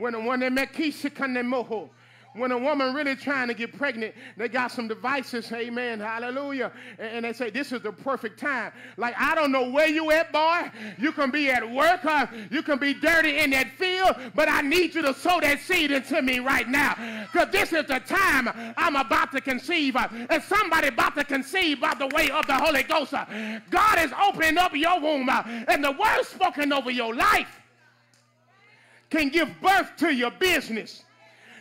When, when they make moho, when a woman really trying to get pregnant, they got some devices, amen, hallelujah, and, and, they say this is the perfect time. Like, I don't know where you at, boy. You can be at work, uh, you can be dirty in that field, but I need you to sow that seed into me right now. Because this is the time I'm about to conceive. And somebody about to conceive by the way of the Holy Ghost. Uh, God is opening up your womb, uh, and the word spoken over your life can give birth to your business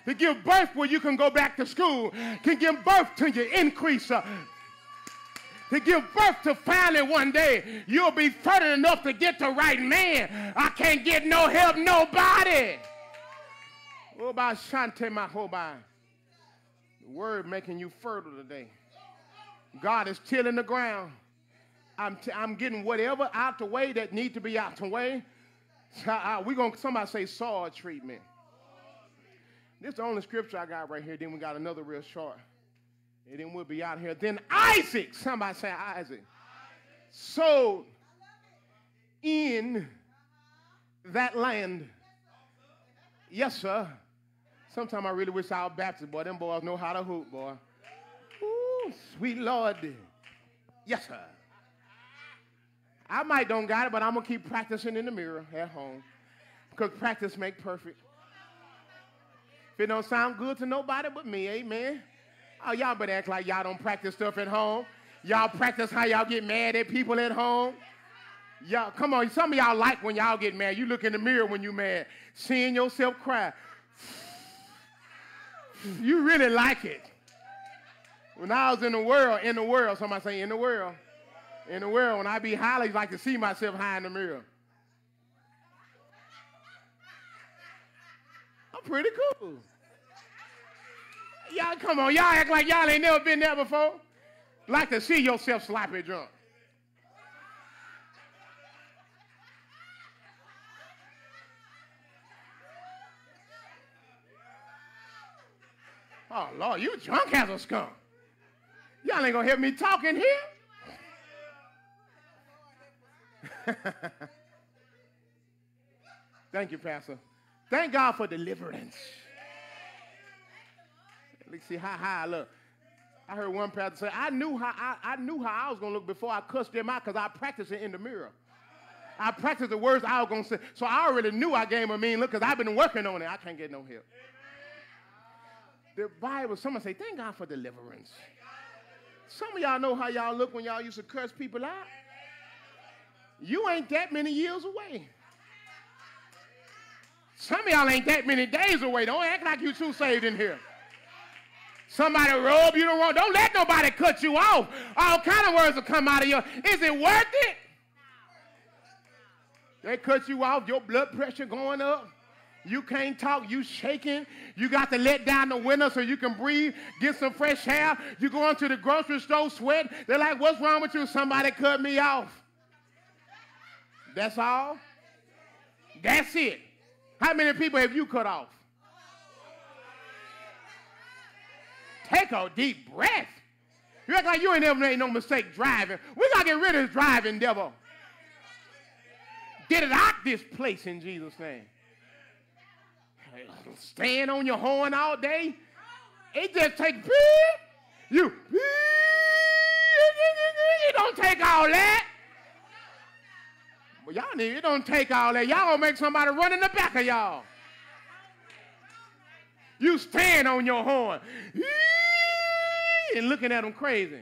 to give birth where you can go back to school, can give birth to your increase. Uh, to give birth to finally one day you'll be fertile enough to get the right man. I can't get no help, nobody. Oh. The word making you fertile today. God is tilling the ground. I'm, t- I'm getting whatever out the way that need to be out the way. Uh, we gonna somebody say soil treatment. This is the only scripture I got right here. Then we got another real short. And then we'll be out here. Then Isaac, somebody say Isaac, sowed in that land. Yes, sir. Sometimes I really wish I was Baptist, boy. Them boys know how to hoop, boy. Ooh, sweet Lord. Yes, sir. I might don't got it, but I'm gonna keep practicing in the mirror at home. Because practice make perfect. If it don't sound good to nobody but me, amen. Oh, y'all better act like y'all don't practice stuff at home. Y'all practice how y'all get mad at people at home. Y'all, come on, some of y'all like when y'all get mad. You look in the mirror when you mad, seeing yourself cry. You really like it. When I was in the world, in the world, somebody say in the world, in the world, when I be high, I like to see myself high in the mirror. I'm pretty cool. Y'all, come on. Y'all act like y'all ain't never been there before. Like to see yourself sloppy drunk. Oh, Lord, you drunk as a skunk. Y'all ain't to help me talk in here. Thank you, Pastor. Thank God for deliverance. Let's see how high I look. I heard one pastor say, I knew how I, I knew how I was gonna look before I cussed them out because I practiced it in the mirror. I practiced the words I was gonna say. So I already knew I gave a mean look because I've been working on it. I can't get no help. The Bible, someone say, thank God for deliverance. Some of y'all know how y'all look when y'all used to curse people out. You ain't that many years away. Some of y'all ain't that many days away. Don't act like you too saved in here. Somebody robe you don't want. Don't let nobody cut you off. All kind of words will come out of you. Is it worth it? They cut you off, your blood pressure going up. You can't talk, you shaking. You got to let down the window so you can breathe, get some fresh air. You going to the grocery store sweat. They're like, what's wrong with you? Somebody cut me off. That's all? That's it. How many people have you cut off? Take a deep breath. You act like you ain't never made no mistake driving. We got to get rid of this driving devil. Get it out this place in Jesus' name. Stand on your horn all day. It just takes you. It don't take all that. Well, y'all need, it don't take all that. Y'all gonna make somebody run in the back of y'all. You stand on your horn and looking at them crazy.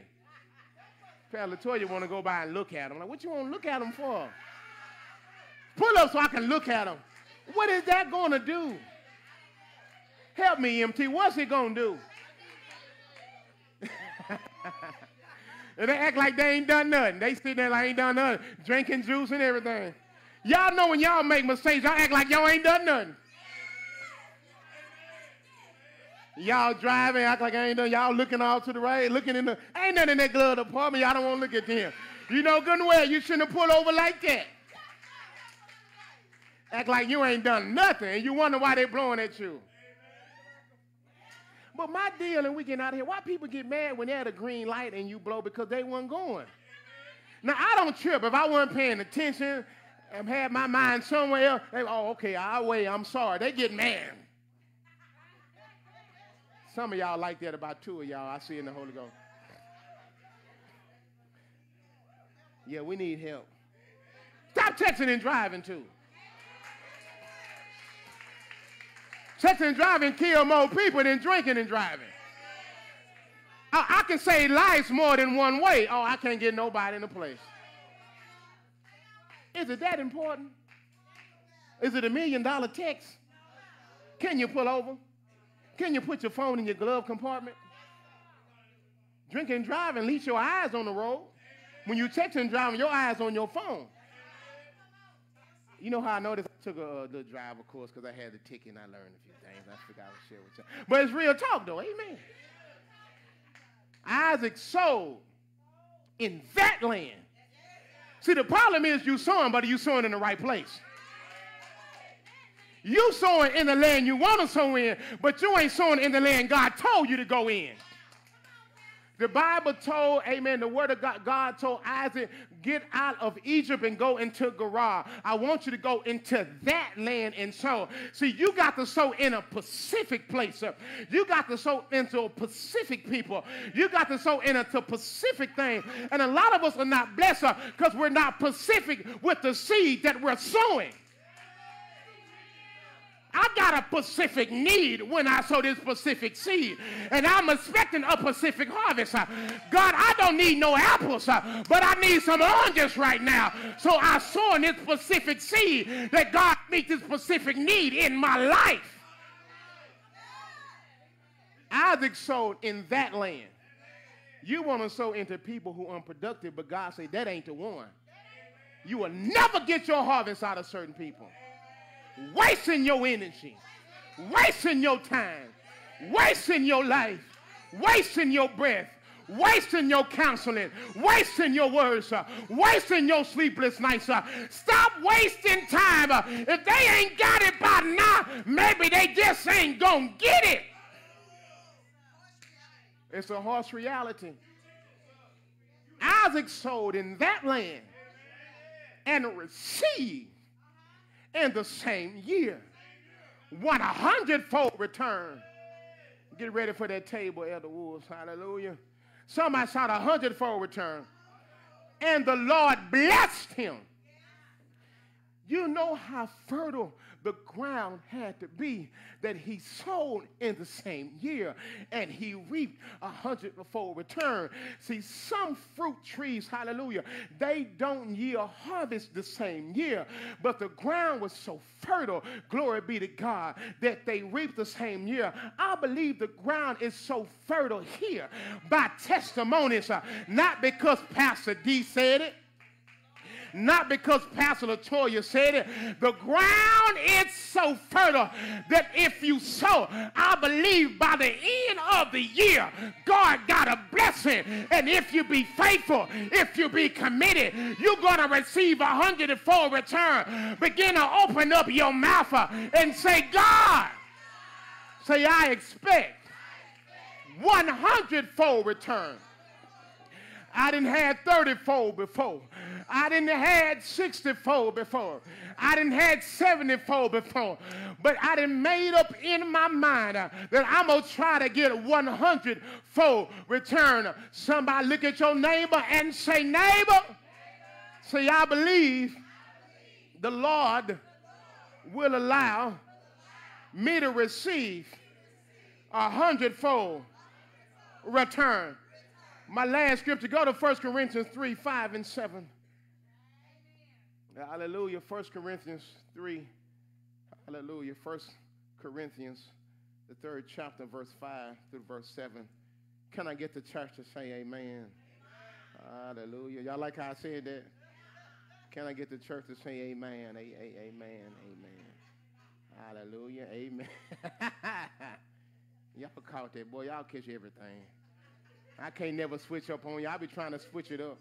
Pastor Latoya want to go by and look at them. Like, what you want to look at them for? Pull up so I can look at them. What is that going to do? Help me, MT. What's it going to do? And they act like they ain't done nothing. They sitting there like ain't done nothing, drinking juice and everything. Y'all know when y'all make mistakes, y'all act like y'all ain't done nothing. Y'all driving, act like I ain't done. Y'all looking all to the right, looking in the, ain't nothing in that glove department. Y'all don't want to look at them. You know good and well, you shouldn't have pulled over like that. Act like you ain't done nothing, and you wonder why they blowing at you. But my deal, and we get out of here, why people get mad when they're at a green light and you blow because they weren't going? Now, I don't trip. If I wasn't paying attention and had my mind somewhere else, they, oh, okay, I'll wait, I'm sorry. They get mad. Some of y'all like that about two of y'all. I see in the Holy Ghost. Yeah, we need help. Stop texting and driving too. Texting and driving kill more people than drinking and driving. I, I can say lives more than one way. Oh, I can't get nobody in the place. Is it that important? Is it a million dollar text? Can you pull over? Can you put your phone in your glove compartment? Drinking and driving, leave your eyes on the road. When you text and driving, your eyes on your phone. You know how I know this? Took a, a driver course because I had the ticket and I learned a few things. I forgot to share with you. But it's real talk though, amen. Isaac sowed in that land. See, the problem is you sowing, but you sowing in the right place. You sowing in the land you want to sow in, but you ain't sowing in the land God told you to go in. The Bible told, amen, the word of God, God told Isaac, get out of Egypt and go into Gerar. I want you to go into that land and sow. See, you got to sow in a Pacific place. You got to sow into a Pacific people. You got to sow into Pacific thing. And a lot of us are not blessed because we're not Pacific with the seed that we're sowing. I got a Pacific need when I sow this Pacific seed. And I'm expecting a Pacific harvest. Uh, God, I don't need no apples, uh, but I need some oranges right now. So I sow in this Pacific seed that God meet this Pacific need in my life. Isaac sowed in that land. You want to sow into people who are unproductive, but God said that ain't the one. You will never get your harvest out of certain people wasting your energy, wasting your time, wasting your life, wasting your breath, wasting your counseling, wasting your words, uh, wasting your sleepless nights. Uh, stop wasting time. Uh, if they ain't got it by now, maybe they just ain't gonna get it. It's a harsh reality. Isaac sowed in that land and received in the same year. One hundredfold return. Get ready for that table, Elder Woods. Hallelujah. Somebody shout a hundredfold return. And the Lord blessed him. You know how fertile the ground had to be that he sowed in the same year and he reaped a hundredfold return. See, some fruit trees, hallelujah, they don't yield harvest the same year, but the ground was so fertile, glory be to God, that they reaped the same year. I believe the ground is so fertile here by testimonies, uh, not because Pastor D said it not because Pastor Latoya said it. The ground is so fertile that if you sow, I believe by the end of the year, God got a blessing. And if you be faithful, if you be committed, you're going to receive a hundredfold return. Begin to open up your mouth uh, and say, God, say, I expect 100 fold return. I didn't have 30 fold before. I didn't had 64 before. I didn't had 74 before. But I didn't made up in my mind uh, that I'm going to try to get 100 fold return. Somebody look at your neighbor and say, neighbor, say, I believe the Lord will allow me to receive a hundredfold return. My last scripture, go to 1 Corinthians 3 5 and 7. Hallelujah. 1 Corinthians 3. Hallelujah. 1 Corinthians, the third chapter, verse 5 through verse 7. Can I get the church to say amen? amen. Hallelujah. Y'all like how I said that? Can I get the church to say amen? A- a- amen. Amen. Hallelujah. Amen. Y'all caught that. Boy, y'all catch everything. I can't never switch up on you. I'll be trying to switch it up.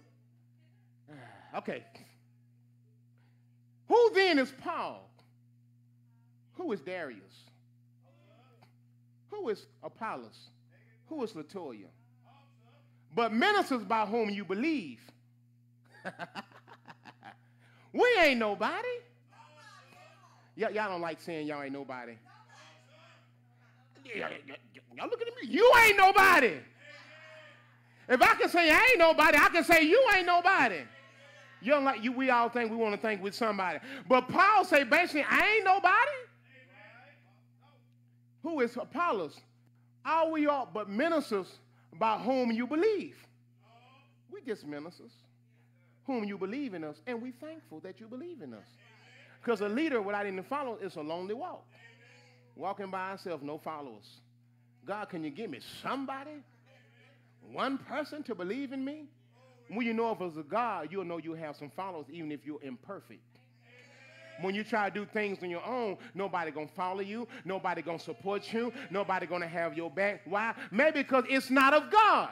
okay. Who then is Paul? Who is Darius? Who is Apollos? Who is Latoya? But ministers by whom you believe. we ain't nobody. Y'all don't like saying y'all ain't nobody. Y'all looking at me. You ain't nobody. If I can say I ain't nobody, I can say you ain't nobody. You don't like you. We all think we want to think with somebody, but Paul say basically, I ain't nobody. Who is Apollos? All we are but ministers by whom you believe. We just ministers whom you believe in us, and we thankful that you believe in us. Because a leader without any followers is a lonely walk. Walking by ourselves, no followers. God, can you give me somebody? One person to believe in me? When you know if it's a God, you'll know you have some followers, even if you're imperfect. When you try to do things on your own, nobody gonna follow you, nobody gonna support you, nobody gonna have your back. Why? Maybe because it's not of God.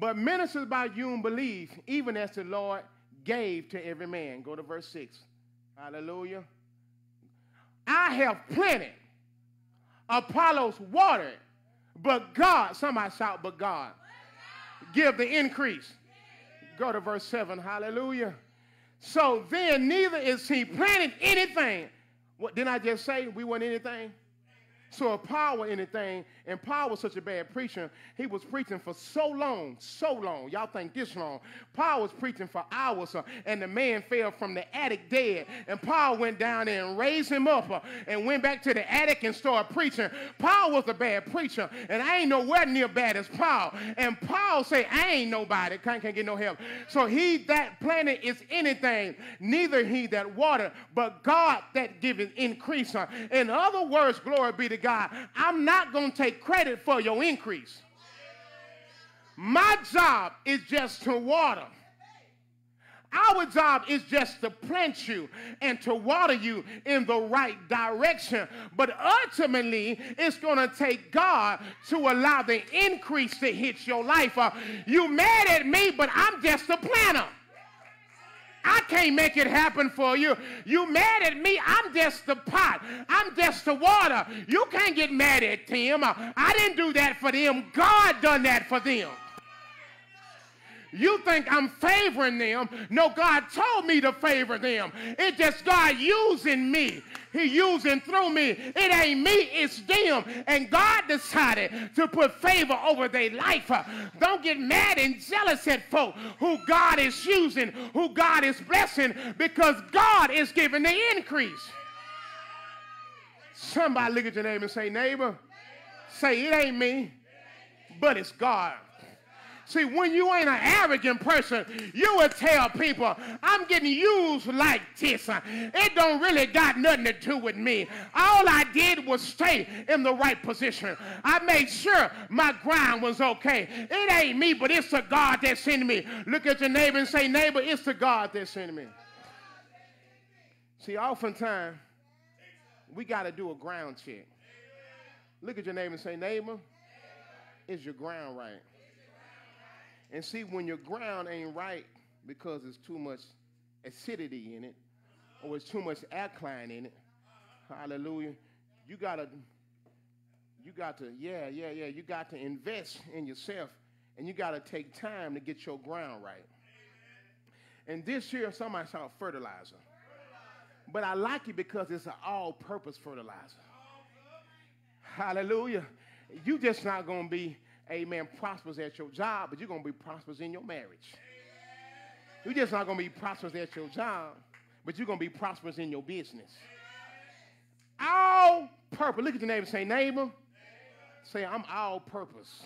But ministers by you and believe, even as the Lord gave to every man. Go to verse 6. Hallelujah. I have planted, Apollos watered, but God, somebody shout, but God, give the increase. Go to verse 7. Hallelujah. So then neither is he planted anything. What didn't I just say? We want anything? So were anything, and Paul was such a bad preacher, he was preaching for so long, so long. Y'all think this long. Paul was preaching for hours, uh, and the man fell from the attic dead. And Paul went down there and raised him up uh, and went back to the attic and started preaching. Paul was a bad preacher, and I ain't nowhere near bad as Paul. And Paul say, I ain't nobody, can't, can't get no help. So he that planted is anything, neither he that watered, but God that giveth increase. Uh. In other words, glory be to God, I'm not going to take credit for your increase. My job is just to water. Our job is just to plant you and to water you in the right direction. But ultimately, it's going to take God to allow the increase to hit your life. Uh, you mad at me, but I'm just a planter. I can't make it happen for you. You mad at me? I'm just the pot. I'm just the water. You can't get mad at Tim. I didn't do that for them. God done that for them. You think I'm favoring them. No, God told me to favor them. It's just God using me. He using through me. It ain't me, it's them. And God decided to put favor over their life. Don't get mad and jealous at folk who God is using, who God is blessing, because God is giving the increase. Somebody look at your neighbor and say, neighbor, say it ain't me, but it's God. See, when you ain't an arrogant person, you would tell people, I'm getting used like this. It don't really got nothing to do with me. All I did was stay in the right position. I made sure my ground was okay. It ain't me, but it's the God that sent me. Look at your neighbor and say, neighbor, it's the God that sent me. See, oftentimes, we got to do a ground check. Look at your neighbor and say, neighbor, is your ground right? And see, when your ground ain't right because there's too much acidity in it, or it's too much alkaline in it, hallelujah, you gotta, you got to, yeah, yeah, yeah, you got to invest in yourself, and you got to take time to get your ground right. And this year, somebody saw fertilizer. But I like it because it's an all-purpose fertilizer. Hallelujah. You just not gonna be amen, prosperous at your job, but you're going to be prosperous in your marriage. You're just not going to be prosperous at your job, but you're going to be prosperous in your business. All purpose. Look at your neighbor say, neighbor. Say, I'm all purpose.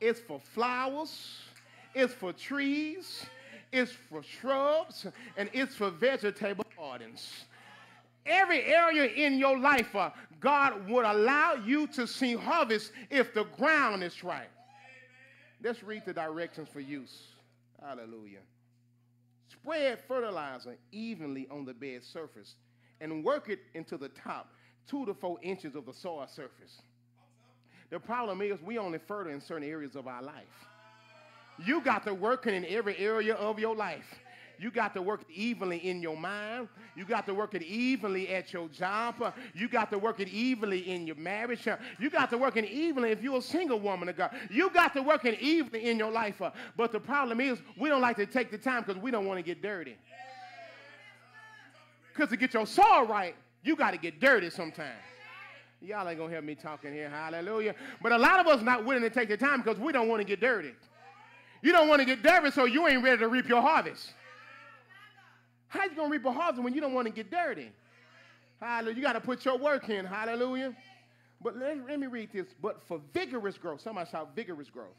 It's for flowers, it's for trees, it's for shrubs, and it's for vegetable gardens. Every area in your life, uh, God would allow you to see harvest if the ground is right. Amen. Let's read the directions for use. Hallelujah. Spread fertilizer evenly on the bed surface and work it into the top, two to four inches of the soil surface. The problem is we only fertilize in certain areas of our life. You got to work in every area of your life. You got to work evenly in your mind. You got to work it evenly at your job. You got to work it evenly in your marriage. You got to work it evenly if you're a single woman of God. You got to work it evenly in your life. But the problem is, we don't like to take the time because we don't want to get dirty. Because to get your soul right, you got to get dirty sometimes. Y'all ain't gonna hear me talking here. Hallelujah. But a lot of us not willing to take the time because we don't want to get dirty. You don't want to get dirty, so you ain't ready to reap your harvest. How you gonna reap a harvest when you don't want to get dirty? Hallelujah. You got to put your work in. Hallelujah. But let, let me read this. But for vigorous growth, somebody shout vigorous growth.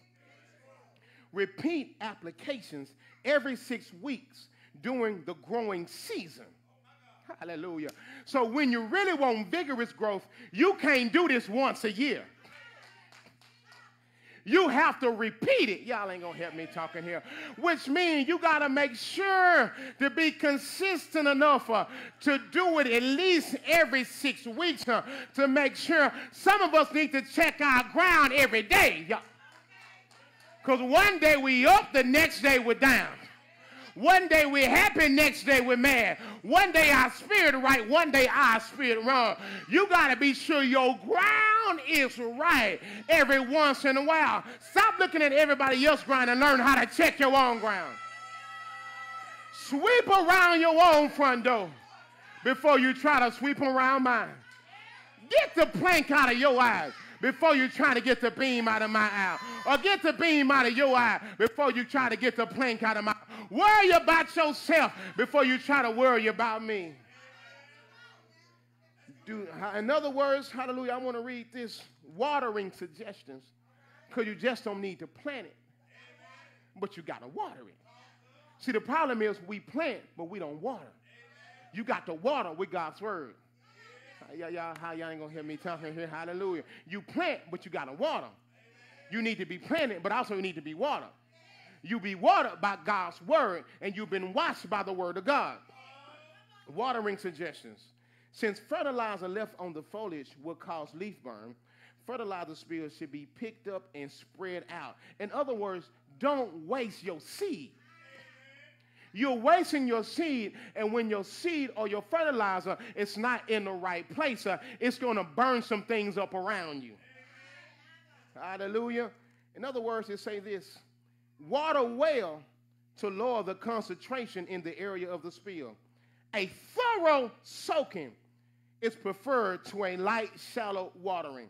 Repeat applications every six weeks during the growing season. Hallelujah. So when you really want vigorous growth, you can't do this once a year. You have to repeat it. Y'all ain't gonna help me talking here. Which means you gotta make sure to be consistent enough uh, to do it at least every six weeks uh, to make sure. Some of us need to check our ground every day. Because one day we up, the next day we're down. One day we're happy, next day we're mad. One day our spirit right, one day our spirit wrong. You got to be sure your ground is right every once in a while. Stop looking at everybody else's ground and learn how to check your own ground. Sweep around your own front door before you try to sweep around mine. Get the plank out of your eyes before you try to get the beam out of my eye. Or get the beam out of your eye before you try to get the plank out of my eye. Worry about yourself before you try to worry about me. Do, in other words, hallelujah, I want to read this watering suggestions because you just don't need to plant it, but you got to water it. See, the problem is we plant, but we don't water. You got to water with God's word. Y'all, y'all, how y'all ain't gonna hear me talking here? Hallelujah. You plant, but you gotta water. You need to be planted, but also you need to be watered. You be watered by God's word, and you've been washed by the word of God. Watering suggestions. Since fertilizer left on the foliage will cause leaf burn, fertilizer spills should be picked up and spread out. In other words, don't waste your seed. You're wasting your seed, and when your seed or your fertilizer is not in the right place, uh, it's going to burn some things up around you. Hallelujah. In other words, it say this water well to lower the concentration in the area of the spill. A thorough soaking is preferred to a light, shallow watering.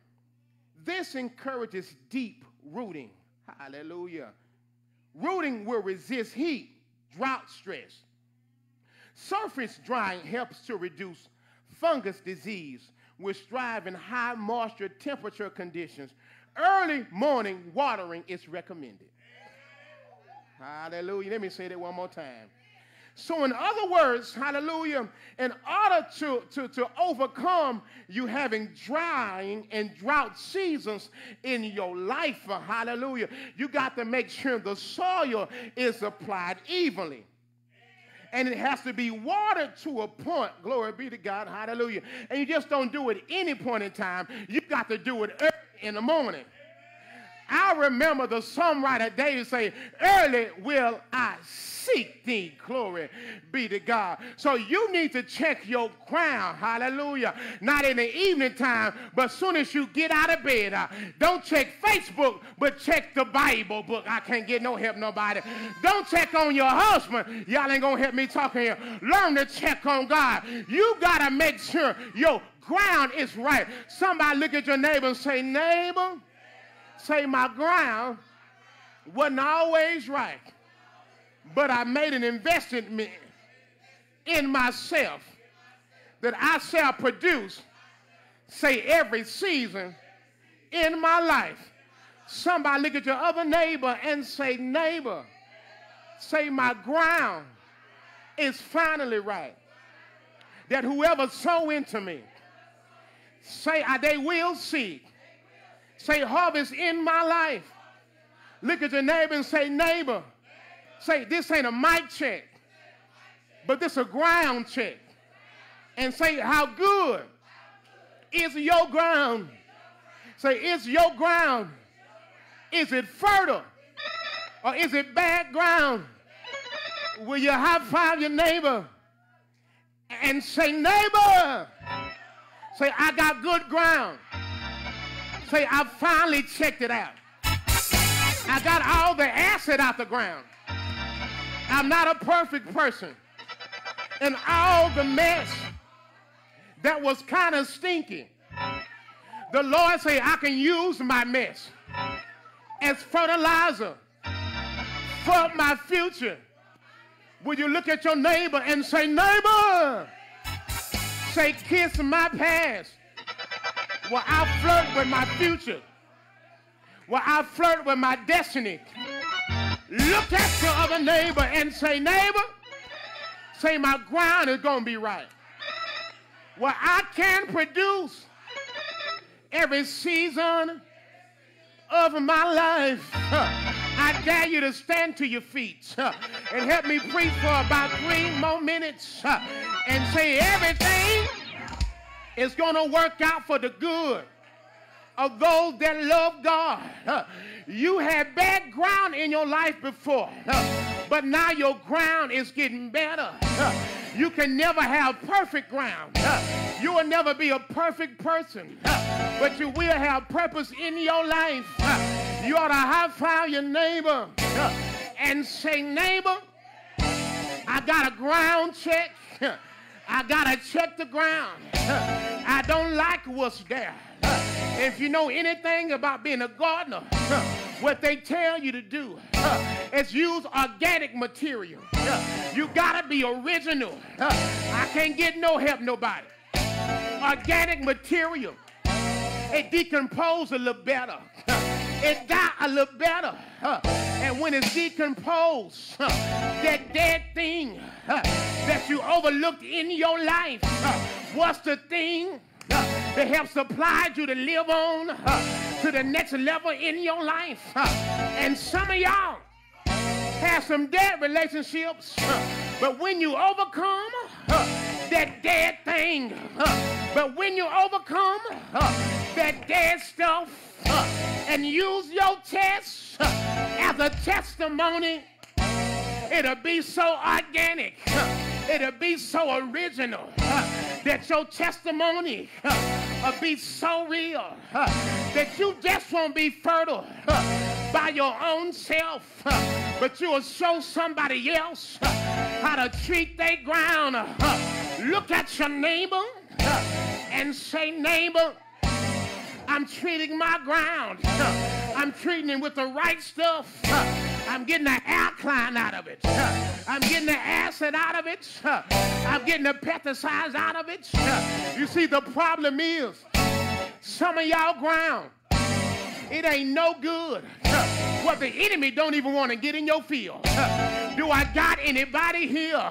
This encourages deep rooting. Hallelujah. Rooting will resist heat, drought stress. Surface drying helps to reduce fungus disease, which thrive in high moisture temperature conditions. Early morning watering is recommended. Hallelujah. Let me say that one more time. So, in other words, hallelujah, in order to, to, to overcome you having drying and drought seasons in your life, hallelujah, you got to make sure the soil is applied evenly. And it has to be watered to a point. Glory be to God. Hallelujah. And you just don't do it any point in time. You got to do it early in the morning. I remember the songwriter David say, Early will I seek thee. Glory be to God. So you need to check your crown. Hallelujah. Not in the evening time, but soon as you get out of bed. Uh, don't check Facebook, but check the Bible book. I can't get no help nobody. Don't check on your husband. Y'all ain't gonna help me talking here. Learn to check on God. You gotta make sure your ground is right. Somebody look at your neighbor and say, neighbor, say my ground wasn't always right, but I made an investment in myself that I shall produce, say, every season in my life. Somebody look at your other neighbor and say, neighbor, say, my ground is finally right. That whoever sow into me, say, they will see Say, harvest in my life. Look at your neighbor and say, neighbor. Say, this ain't a mic check, but this a ground check. And say, how good is your ground? Say, is your ground? Is it fertile? Or is it bad ground? Will you high five your neighbor and say, neighbor? Say, I got good ground. Say, I finally checked it out. I got all the acid out the ground. I'm not a perfect person. And all the mess that was kind of stinky, the Lord say, I can use my mess as fertilizer for my future. Will you look at your neighbor and say, neighbor, say, kiss my past. Well, I flirt with my future. Well, I flirt with my destiny. Look at your other neighbor and say, neighbor, say my ground is going to be right. Well, I can produce every season of my life. I dare you to stand to your feet and help me preach for about three more minutes and say everything is going to work out for the good of those that love God. You had bad ground in your life before, but now your ground is getting better. You can never have perfect ground. You will never be a perfect person, but you will have purpose in your life. You ought to high five your neighbor and say, neighbor, I got a ground check. I got to check the ground. I don't like what's there. If you know anything about being a gardener, what they tell you to do is use organic material. You gotta be original. I can't get no help nobody. Organic material. It decomposes a little better. It die a little better. And when it's decomposed, that dead thing that you overlooked in your life, what's the thing that helps supply you to live on to the next level in your life. And some of y'all have some dead relationships, but when you overcome that dead thing, but when you overcome that dead stuff and use your test as a testimony, it'll be so organic, it'll be so original that your testimony uh, will be so real uh, that you just won't be fertile uh, by your own self, uh, but you will show somebody else uh, how to treat their ground. Uh, look at your neighbor and say, neighbor, I'm treating my ground. I'm treating it with the right stuff. I'm getting the alkaline out of it. I'm getting the acid out of it. I'm getting the pesticides out of it. You see, the problem is some of y'all ground, it ain't no good. What the enemy don't even want to get in your field. Do I got anybody here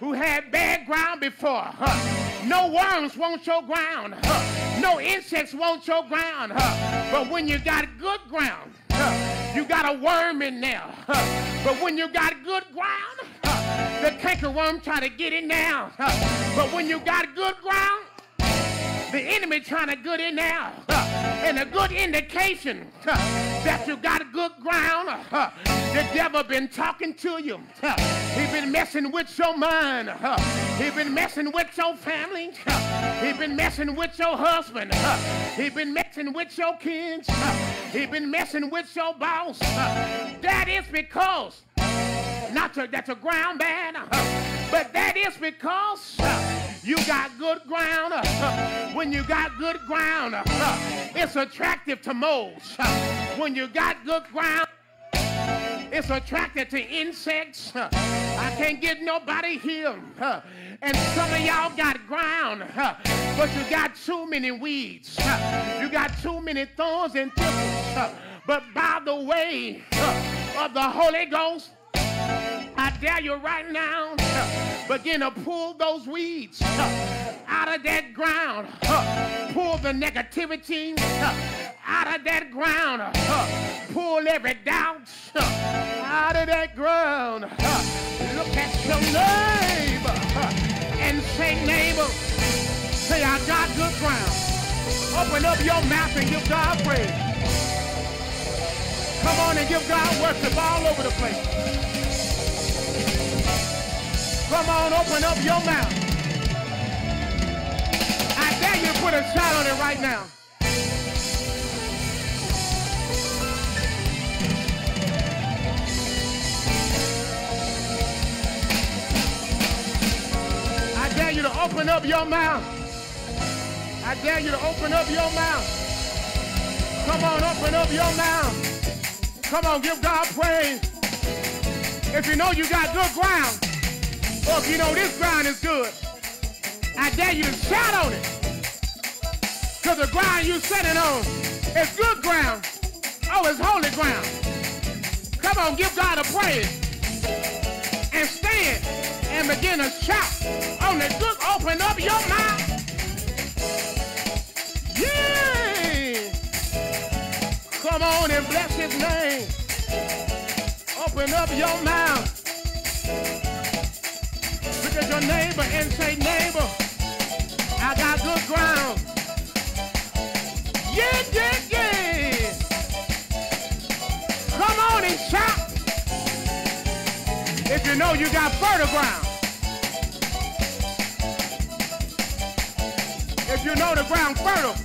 who had bad ground before? No worms won't your ground. Huh? No insects won't your ground. Huh? But when you got good ground, huh? you got a worm in there. Huh? But when you got good ground, huh? the cankerworm try to get in there. But when you got good ground, the enemy trying to get in there. And a good indication that you got good ground. The devil been talking to you. He been messing with your mind. He been messing with your family. He been messing with your husband. He been messing with your kids. He been messing with your boss. That is because not to, that your ground bad, but that is because you got good ground. Uh, uh, when you got good ground, uh, it's attractive to moles. When you got good ground, it's attracted to insects. I can't get nobody here. And some of y'all got ground, but you got too many weeds. You got too many thorns and thistles. But by the way of the Holy Ghost, I dare you right now, begin to pull those weeds out of that ground. Pull the negativity out of that ground. Pull every doubt out of that ground. Look at your neighbor and say, neighbor, say, I got good ground. Open up your mouth and give God praise. Come on and give God worship all over the place. Come on, open up your mouth. I dare you to put a shout on it right now. I dare you to open up your mouth. I dare you to open up your mouth. Come on, open up your mouth. Come on, give God praise. If you know you got good ground, or if you know this ground is good, I dare you to shout on it. Because the ground you're sitting on is good ground. Oh, it's holy ground. Come on, give God a praise. And stand and begin to shout on the good. Open up your mouth. Yeah. Come on and bless his name. Open up your mouth. Your neighbor and say, neighbor, I got good ground. Yeah, yeah, yeah. Come on and shout. If you know you got fertile ground. If you know the ground fertile.